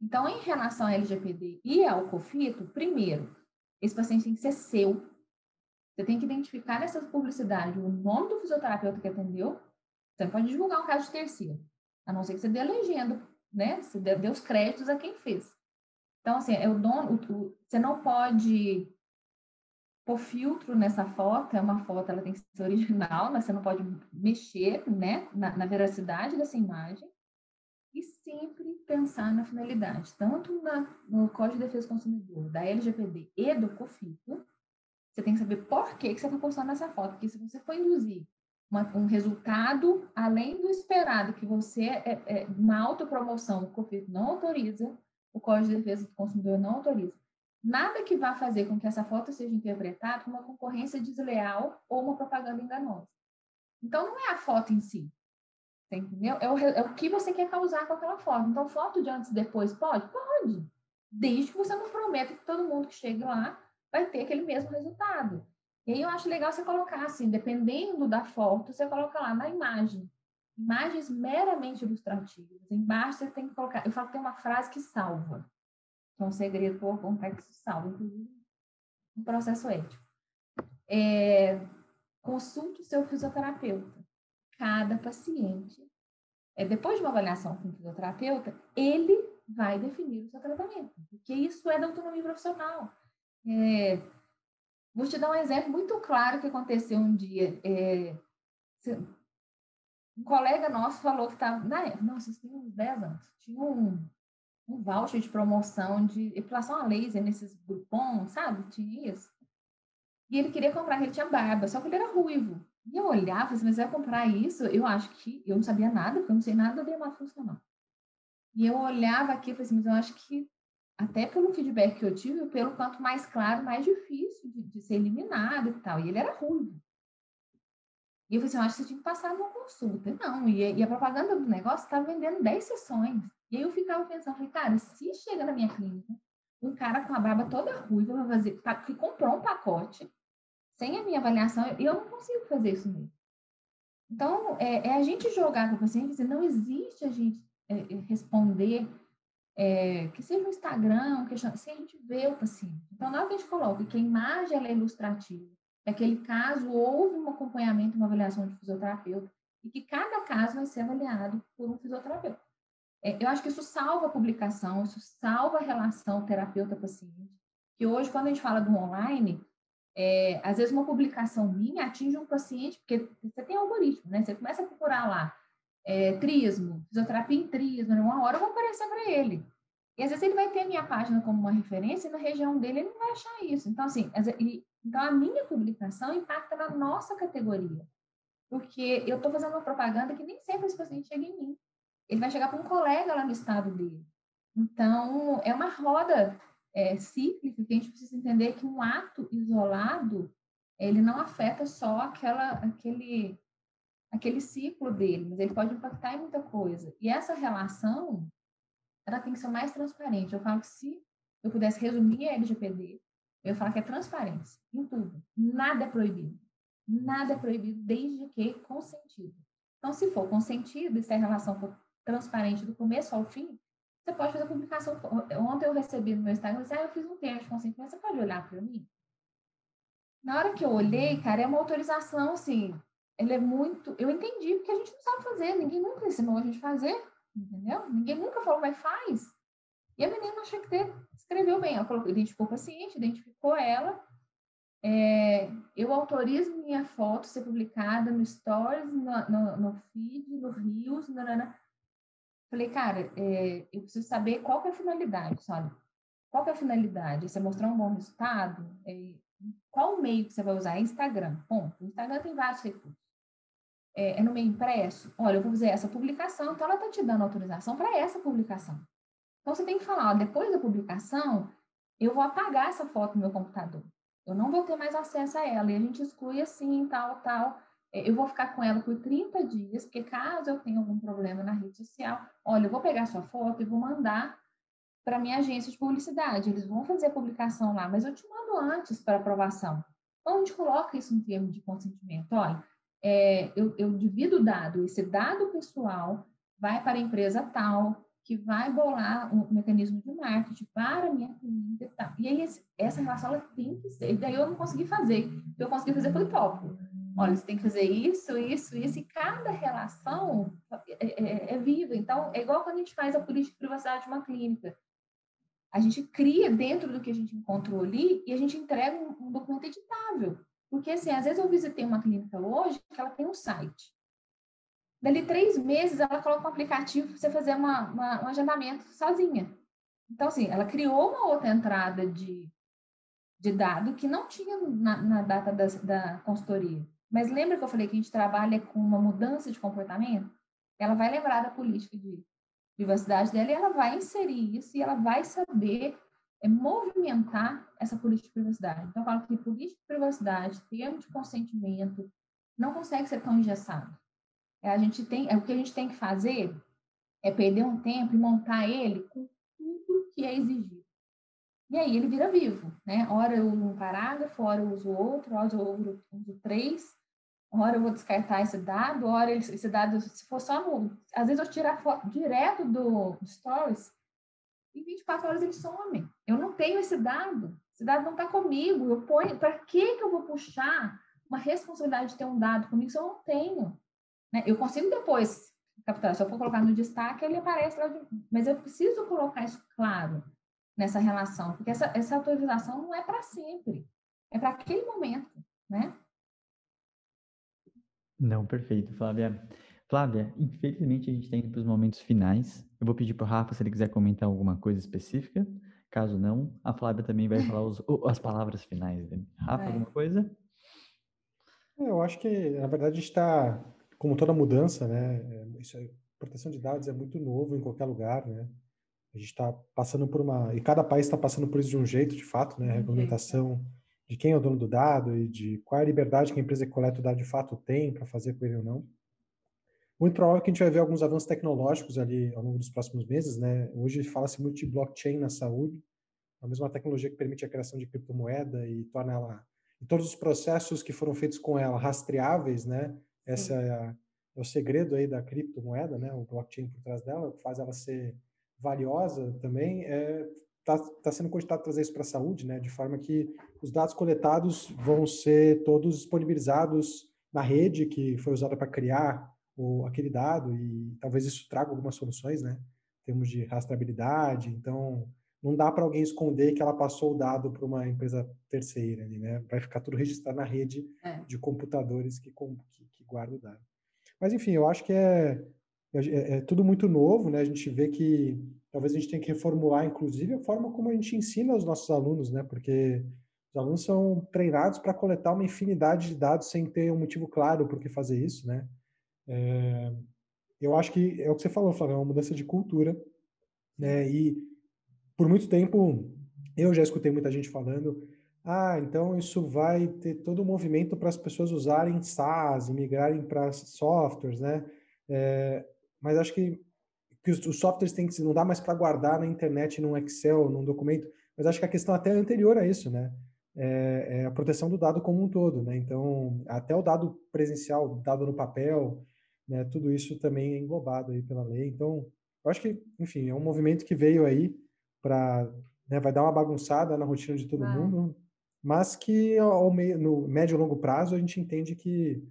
[SPEAKER 2] Então, em relação ao LGPD e ao COFITO, primeiro, esse paciente tem que ser seu. Você tem que identificar nessa publicidade o nome do fisioterapeuta que atendeu. Você pode divulgar um caso de terceiro, a não ser que você dê a legenda, né? Você dê os créditos a quem fez. Então, assim, é o dono, o, você não pode pôr filtro nessa foto, é uma foto, ela tem que ser original, mas você não pode mexer, né, na, na veracidade dessa imagem e sempre pensar na finalidade, tanto na, no Código de Defesa do Consumidor, da LGPD e do COFITO, você tem que saber por que, que você está postando essa foto, porque se você for induzir uma, um resultado além do esperado, que você, é, é, uma autopromoção, o COFITO não autoriza, o Código de Defesa do Consumidor não autoriza, nada que vá fazer com que essa foto seja interpretada como uma concorrência desleal ou uma propaganda enganosa. Então, não é a foto em si, entendeu? É o, é o que você quer causar com aquela foto. Então, foto de antes e depois pode? Pode. Desde que você não prometa que todo mundo que chegue lá vai ter aquele mesmo resultado. E aí eu acho legal você colocar assim, dependendo da foto, você coloca lá na imagem. Imagens meramente ilustrativas. Embaixo você tem que colocar. Eu falo que tem uma frase que salva. É um segredo contar que salva, inclusive, um processo ético. É, consulte o seu fisioterapeuta cada paciente, é, depois de uma avaliação com o fisioterapeuta, ele vai definir o seu tratamento, porque isso é da autonomia profissional. É, vou te dar um exemplo muito claro que aconteceu um dia. É, um colega nosso falou que estava, na época, não, vocês têm uns 10 anos, tinha um, um voucher de promoção de epilação a laser nesses grupons, sabe? Tinha isso. E ele queria comprar, ele tinha barba, só que ele era ruivo. E eu olhava, assim, mas vai comprar isso? Eu acho que eu não sabia nada, porque eu não sei nada da dermato funcional. E eu olhava aqui falei assim, mas eu acho que até pelo feedback que eu tive, pelo quanto mais claro, mais difícil de, de ser eliminado e tal. E ele era ruivo. E eu falei assim, eu acho que você tinha que passar numa consulta. Não, e, e a propaganda do negócio estava vendendo 10 sessões. E aí eu ficava pensando, falei, cara, se chega na minha clínica um cara com a barba toda ruiva, fazer, que comprou um pacote, sem a minha avaliação, eu não consigo fazer isso mesmo. Então, é, é a gente jogar com o paciente dizer, não existe a gente é, é responder é, que seja um Instagram, um se a gente vê o paciente. Então, na hora que a gente coloca que a imagem é ilustrativa, naquele caso houve um acompanhamento, uma avaliação de fisioterapeuta, e que cada caso vai ser avaliado por um fisioterapeuta. É, eu acho que isso salva a publicação, isso salva a relação terapeuta-paciente, que hoje, quando a gente fala do online, é, às vezes uma publicação minha atinge um paciente, porque você tem algoritmo, né? Você começa a procurar lá, é, trismo, fisioterapia em trismo, uma hora eu vou aparecer para ele. E às vezes ele vai ter a minha página como uma referência e na região dele ele não vai achar isso. Então, assim, então a minha publicação impacta na nossa categoria. Porque eu estou fazendo uma propaganda que nem sempre esse paciente chega em mim ele vai chegar para um colega lá no estado dele. Então, é uma roda é, cíclica que a gente precisa entender que um ato isolado, ele não afeta só aquela, aquele, aquele ciclo dele, mas ele pode impactar em muita coisa. E essa relação, ela tem que ser mais transparente. Eu falo que se eu pudesse resumir a LGPD, eu falar que é transparência em tudo. Nada é proibido. Nada é proibido desde que consentido. Então, se for consentido, e se a relação for transparente do começo ao fim, você pode fazer a publicação. Ontem eu recebi no meu Instagram, eu disse, ah, eu fiz um termo de consentimento, você pode olhar para mim? Na hora que eu olhei, cara, é uma autorização, assim, ele é muito... Eu entendi, porque a gente não sabe fazer, ninguém nunca ensinou a gente fazer, entendeu? Ninguém nunca falou, mas faz. E a menina achou que ter, escreveu bem, ela colocou, identificou o paciente, identificou ela, é, eu autorizo minha foto ser publicada no Stories, no, no, no feed, no Reels, nanana. Falei, cara, é, eu preciso saber qual é a finalidade, sabe? Qual é a finalidade? Você mostrar um bom resultado? É, qual o meio que você vai usar? É Instagram. Ponto. O Instagram tem vários recursos. É, é, no meio impresso? Olha, eu vou fazer essa publicação, então ela está te dando autorização para essa publicação. Então você tem que falar, ó, depois da publicação, eu vou apagar essa foto no meu computador. Eu não vou ter mais acesso a ela. E a gente exclui assim, tal, tal. É, eu vou ficar com ela por 30 dias, porque caso eu tenha algum problema na rede social, olha, eu vou pegar sua foto e vou mandar para minha agência de publicidade. Eles vão fazer a publicação lá, mas eu te mando antes para aprovação. Então, a gente coloca isso em termos de consentimento. Olha, é, eu, eu divido o dado, esse dado pessoal vai para a empresa tal, que vai bolar um mecanismo de marketing para a minha clínica e tal. E aí, esse, essa relação ela tem que ser. E daí eu não consegui fazer. Eu consegui fazer foi tópico. Olha, você tem que fazer isso, isso, isso, e cada relação é, é, é viva. Então, é igual quando a gente faz a política de privacidade de uma clínica. A gente cria dentro do que a gente encontrou ali e a gente entrega um, um documento editável. Porque, assim, às vezes eu visitei uma clínica hoje que ela tem um site. Dali três meses, ela coloca um aplicativo para você fazer uma, uma, um agendamento sozinha. Então, assim, ela criou uma outra entrada de, de dado que não tinha na, na data da, da consultoria. Mas lembra que eu falei que a gente trabalha com uma mudança de comportamento? Ela vai lembrar da política de privacidade dela e ela vai inserir isso e ela vai saber é, movimentar essa política de privacidade. Então, eu falo que política de privacidade, termo de consentimento, não consegue ser tão engessado. É, a gente tem, é, o que a gente tem que fazer é perder um tempo e montar ele com tudo que é exigido. E aí ele vira vivo, né? Ora eu uso um parágrafo, ora eu uso outro, ora eu uso, três, hora eu vou descartar esse dado, hora esse dado, se for só no. Às vezes eu tiro foto direto do Stories, em 24 horas ele some. Eu não tenho esse dado. Esse dado não está comigo. Eu ponho. Para que, que eu vou puxar uma responsabilidade de ter um dado comigo se eu não tenho? Né? Eu consigo depois capturar. Se eu for colocar no destaque, ele aparece lá. De... Mas eu preciso colocar isso claro nessa relação, porque essa, essa autorização não é para sempre. É para aquele momento, né?
[SPEAKER 1] Não, perfeito, Flávia. Flávia, infelizmente a gente está indo para os momentos finais. Eu vou pedir para o Rafa se ele quiser comentar alguma coisa específica. Caso não, a Flávia também vai falar os, as palavras finais dele. Rafa, é. alguma coisa?
[SPEAKER 3] É, eu acho que, na verdade, está, como toda mudança, né? É, isso é, proteção de dados é muito novo em qualquer lugar, né? A gente está passando por uma. E cada país está passando por isso de um jeito, de fato, né? A regulamentação de quem é o dono do dado e de qual é a liberdade que a empresa que coleta o dado de fato tem para fazer com ele ou não. Muito provável que a gente vai ver alguns avanços tecnológicos ali ao longo dos próximos meses, né? Hoje fala-se muito de blockchain na saúde, a mesma tecnologia que permite a criação de criptomoeda e torna ela e todos os processos que foram feitos com ela rastreáveis, né? Essa é, a, é, o segredo aí da criptomoeda, né? O blockchain por trás dela, que faz ela ser valiosa também, é está tá sendo cogitado trazer isso para a saúde, né? De forma que os dados coletados vão ser todos disponibilizados na rede que foi usada para criar o, aquele dado e talvez isso traga algumas soluções, né? Em termos de rastreabilidade. Então, não dá para alguém esconder que ela passou o dado para uma empresa terceira, né? Vai ficar tudo registrado na rede é. de computadores que, que, que guarda o dado. Mas, enfim, eu acho que é, é, é, tudo muito novo, né? A gente vê que talvez a gente tenha que reformular, inclusive, a forma como a gente ensina os nossos alunos, né? Porque os alunos são treinados para coletar uma infinidade de dados sem ter um motivo claro por que fazer isso, né? É, eu acho que é o que você falou, Flávio, é uma mudança de cultura, né? E por muito tempo eu já escutei muita gente falando, ah, então isso vai ter todo um movimento para as pessoas usarem SaaS migrarem para softwares, né? É, mas acho que, que os, os, softwares têm que não dá mais para guardar na internet, num Excel, num documento. Mas acho que a questão até é anterior a isso, né? É, é a proteção do dado como um todo, né? Então, até o dado presencial, dado no papel, né? Tudo isso também é englobado aí pela lei. Então, eu acho que, enfim, é um movimento que veio aí para, né, vai dar uma bagunçada na rotina de todo ah. mundo, mas que ao meio, no médio e longo prazo a gente entende que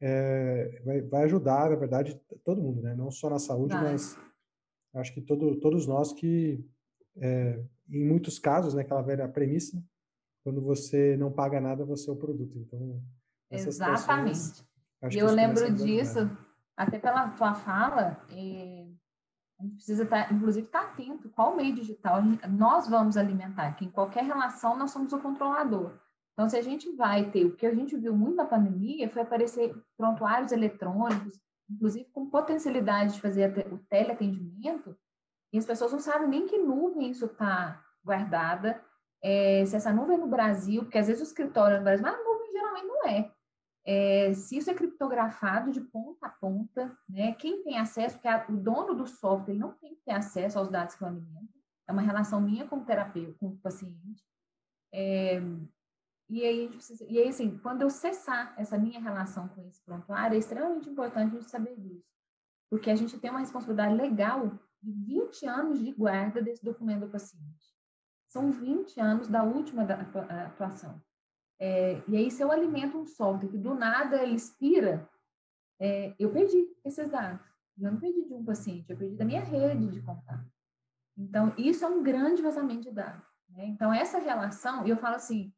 [SPEAKER 3] é, vai, vai, ajudar, na verdade, todo mundo, né? Não só na saúde, ah. mas acho que todo, todos nós que, é, em muitos casos, né, aquela velha premissa, quando você não paga nada, você é o produto. Então,
[SPEAKER 2] Exatamente. eu lembro disso, até pela tua fala, é, a gente precisa estar, tá, inclusive, estar tá atento qual meio digital nós vamos alimentar, que em qualquer relação nós somos o controlador. Então, se a gente vai ter, o que a gente viu muito na pandemia foi aparecer prontuários eletrônicos, inclusive com potencialidade de fazer o teleatendimento, e as pessoas não sabem nem que nuvem isso está guardada, é, se essa nuvem é no Brasil, porque às vezes o escritório é no Brasil, mas a nuvem geralmente não é é, se isso é criptografado de ponta a ponta, né? Quem tem acesso, porque a, o dono do software não tem que ter acesso aos dados que eu alimento, é uma relação minha com o terapeuta, com o paciente. É, e aí, e aí, assim, quando eu cessar essa minha relação com esse prontuário, é extremamente importante a gente saber disso. Porque a gente tem uma responsabilidade legal de 20 anos de guarda desse documento do paciente. São 20 anos da última atuação. É, e aí, se eu alimento um software que do nada ele expira, é, eu perdi esses dados. Eu não perdi de um paciente, eu perdi da minha rede de contato. Então, isso é um grande vazamento de dados. Né? Então, essa relação, eu falo assim,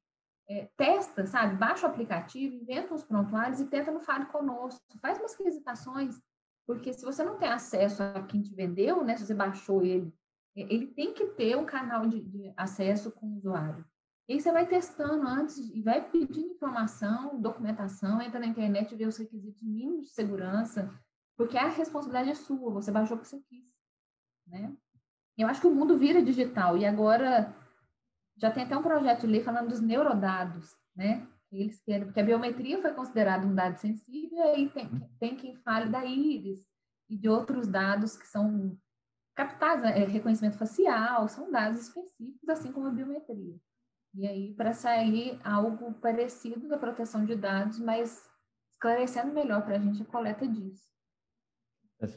[SPEAKER 2] é, testa, sabe? Baixa o aplicativo, inventa uns prontuários e tenta no Fale Conosco. Faz umas visitações, porque se você não tem acesso a quem te vendeu, né? Se você baixou ele, ele tem que ter um canal de, de acesso com o usuário. E aí você vai testando antes e vai pedindo informação, documentação, entra na internet e vê os requisitos mínimos de segurança, porque a responsabilidade é sua, você baixou o que você quis, né? Eu acho que o mundo vira digital e agora já tem até um projeto de lei falando dos neurodados, né? Eles querem, porque a biometria foi considerada um dado sensível e aí tem, tem quem fale da íris e de outros dados que são captados, é, reconhecimento facial, são dados específicos, assim como a biometria. E aí, para sair algo parecido da proteção de dados, mas esclarecendo melhor para a gente a coleta disso.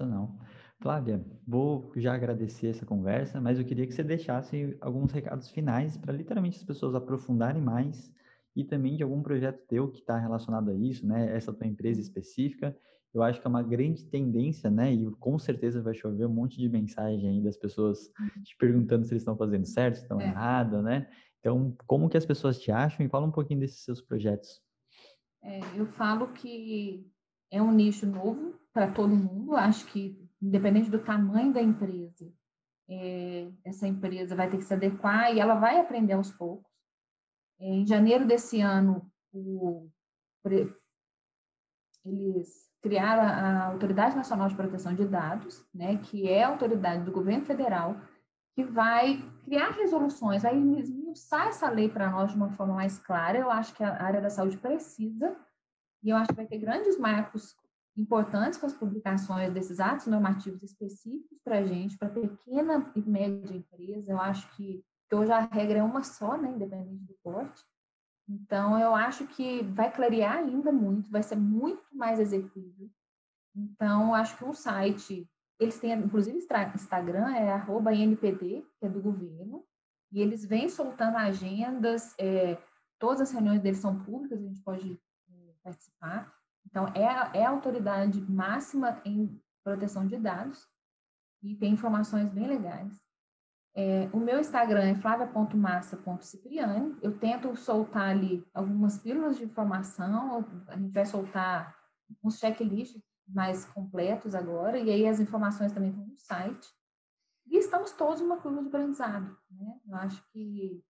[SPEAKER 1] não. Flávia, vou já agradecer essa conversa, mas eu queria que você deixasse alguns recados finais para literalmente as pessoas aprofundarem mais e também de algum projeto teu que está relacionado a isso, né? Essa tua empresa específica. Eu acho que é uma grande tendência, né? E com certeza vai chover um monte de mensagem aí das pessoas uhum. te perguntando se eles estão fazendo certo, se estão é. errado, né? Então, como que as pessoas te acham e fala um pouquinho desses seus projetos.
[SPEAKER 2] É, eu falo que é um nicho novo para todo mundo. Acho que, independente do tamanho da empresa, é, essa empresa vai ter que se adequar e ela vai aprender aos poucos. É, em janeiro desse ano, o, eles criaram a Autoridade Nacional de Proteção de Dados, né, que é a autoridade do governo federal que vai criar resoluções, vai esmiuçar essa lei para nós de uma forma mais clara. Eu acho que a área da saúde precisa, e eu acho que vai ter grandes marcos importantes com as publicações desses atos normativos específicos para a gente, para pequena e média empresa. Eu acho que, que hoje a regra é uma só, né, independente do porte. Então, eu acho que vai clarear ainda muito, vai ser muito mais executível. Então, acho que um site eles têm, inclusive, Instagram, é arroba NPD, que é do governo, e eles vêm soltando agendas, é, todas as reuniões deles são públicas, a gente pode é, participar. Então, é a, é a autoridade máxima em proteção de dados e tem informações bem legais. É, o meu Instagram é flavia.massa.cipriani. Eu tento soltar ali algumas pílulas de informação, a gente vai soltar uns checklists mais completos agora, e aí as informações também estão no site. E estamos todos numa curva de aprendizado, né? Eu acho que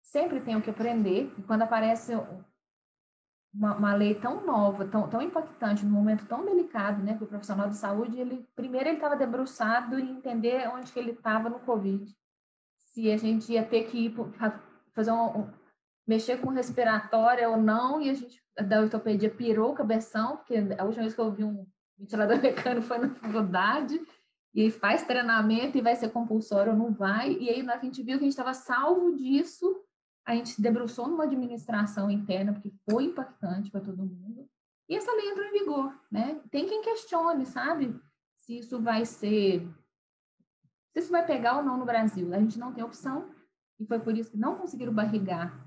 [SPEAKER 2] sempre tem o que aprender, e quando aparece uma, uma lei tão nova, tão, tão impactante, num momento tão delicado, né, para o profissional de saúde, ele primeiro ele estava debruçado em entender onde que ele estava no Covid. Se a gente ia ter que ir fazer um, mexer com respiratória ou não, e a gente da ortopedia pirou o cabeção, porque a última vez que eu vi um ventilador mecânico foi na faculdade, e faz treinamento e vai ser compulsório ou não vai, e aí que a gente viu que a gente estava salvo disso, a gente debruçou numa administração interna, porque foi impactante para todo mundo, e essa lei entrou em vigor, né? Tem quem questione, sabe? Se isso vai ser... Se isso vai pegar ou não no Brasil. A gente não tem opção, e foi por isso que não conseguiram barrigar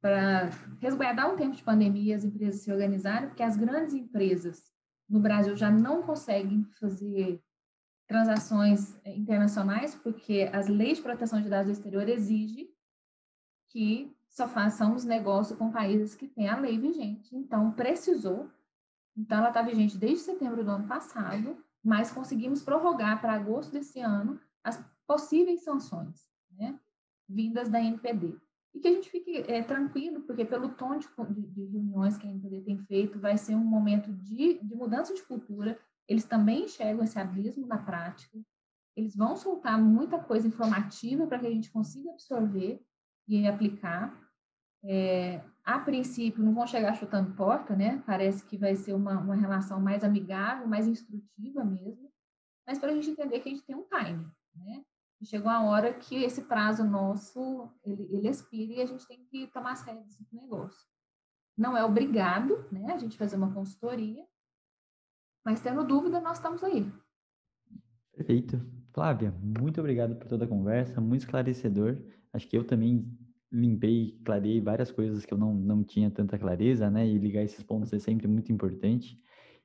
[SPEAKER 2] para resguardar um tempo de pandemia, as empresas se organizaram, porque as grandes empresas no Brasil já não conseguem fazer transações internacionais, porque as leis de proteção de dados do exterior exigem que só façamos negócio com países que têm a lei vigente. Então, precisou. Então, ela está vigente desde setembro do ano passado, mas conseguimos prorrogar para agosto desse ano as possíveis sanções, né, vindas da NPD. E que a gente fique é, tranquilo, porque pelo tom de, de, reuniões que a NPD tem feito, vai ser um momento de, de mudança de cultura. Eles também enxergam esse abismo na prática. Eles vão soltar muita coisa informativa para que a gente consiga absorver e aplicar. É, a princípio, não vão chegar chutando porta, né? Parece que vai ser uma, uma relação mais amigável, mais instrutiva mesmo, mas para a gente entender que a gente tem um time, né? chegou a hora que esse prazo nosso, ele, ele expira e a gente tem que tomar as rédeas do negócio. Não é obrigado, né, a gente fazer uma consultoria, mas tendo dúvida, nós estamos aí.
[SPEAKER 1] Perfeito. Flávia, muito obrigado por toda a conversa, muito esclarecedor. Acho que eu também limpei, clarei várias coisas que eu não, não tinha tanta clareza, né? E ligar esses pontos é sempre muito importante.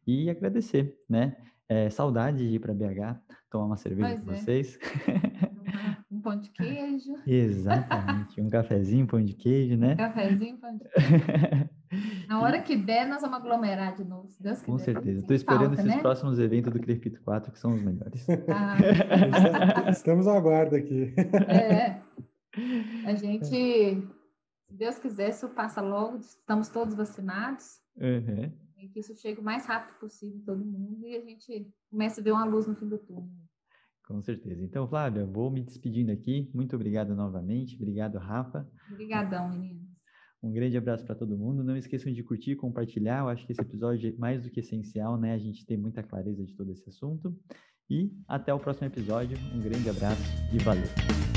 [SPEAKER 1] E agradecer, né? É, saudade de ir para BH, tomar uma cerveja pois com é. vocês.
[SPEAKER 2] Um pão de queijo.
[SPEAKER 1] Exatamente, um cafezinho, pão de queijo, né?
[SPEAKER 2] Um cafezinho, pão de queijo. Na hora que der, nós vamos aglomerar de novo, se Deus quiser.
[SPEAKER 1] Com certeza. Estou esperando falta, esses né? próximos eventos do Crefito 4, que são os melhores.
[SPEAKER 3] Ah. Estamos à guarda aqui.
[SPEAKER 2] É. A gente, se Deus quiser, isso passa logo, estamos todos vacinados. Uhum e que isso chegue o mais rápido possível em todo mundo e a gente comece a ver uma luz no fim do túnel.
[SPEAKER 1] Com certeza. Então, Flávia, vou me despedindo aqui. Muito obrigado novamente. Obrigado, Rafa.
[SPEAKER 2] Obrigadão, meninos.
[SPEAKER 1] Um grande abraço para todo mundo. Não esqueçam de curtir, compartilhar. Eu acho que esse episódio é mais do que essencial, né? A gente tem muita clareza de todo esse assunto. E até o próximo episódio. Um grande abraço e valeu.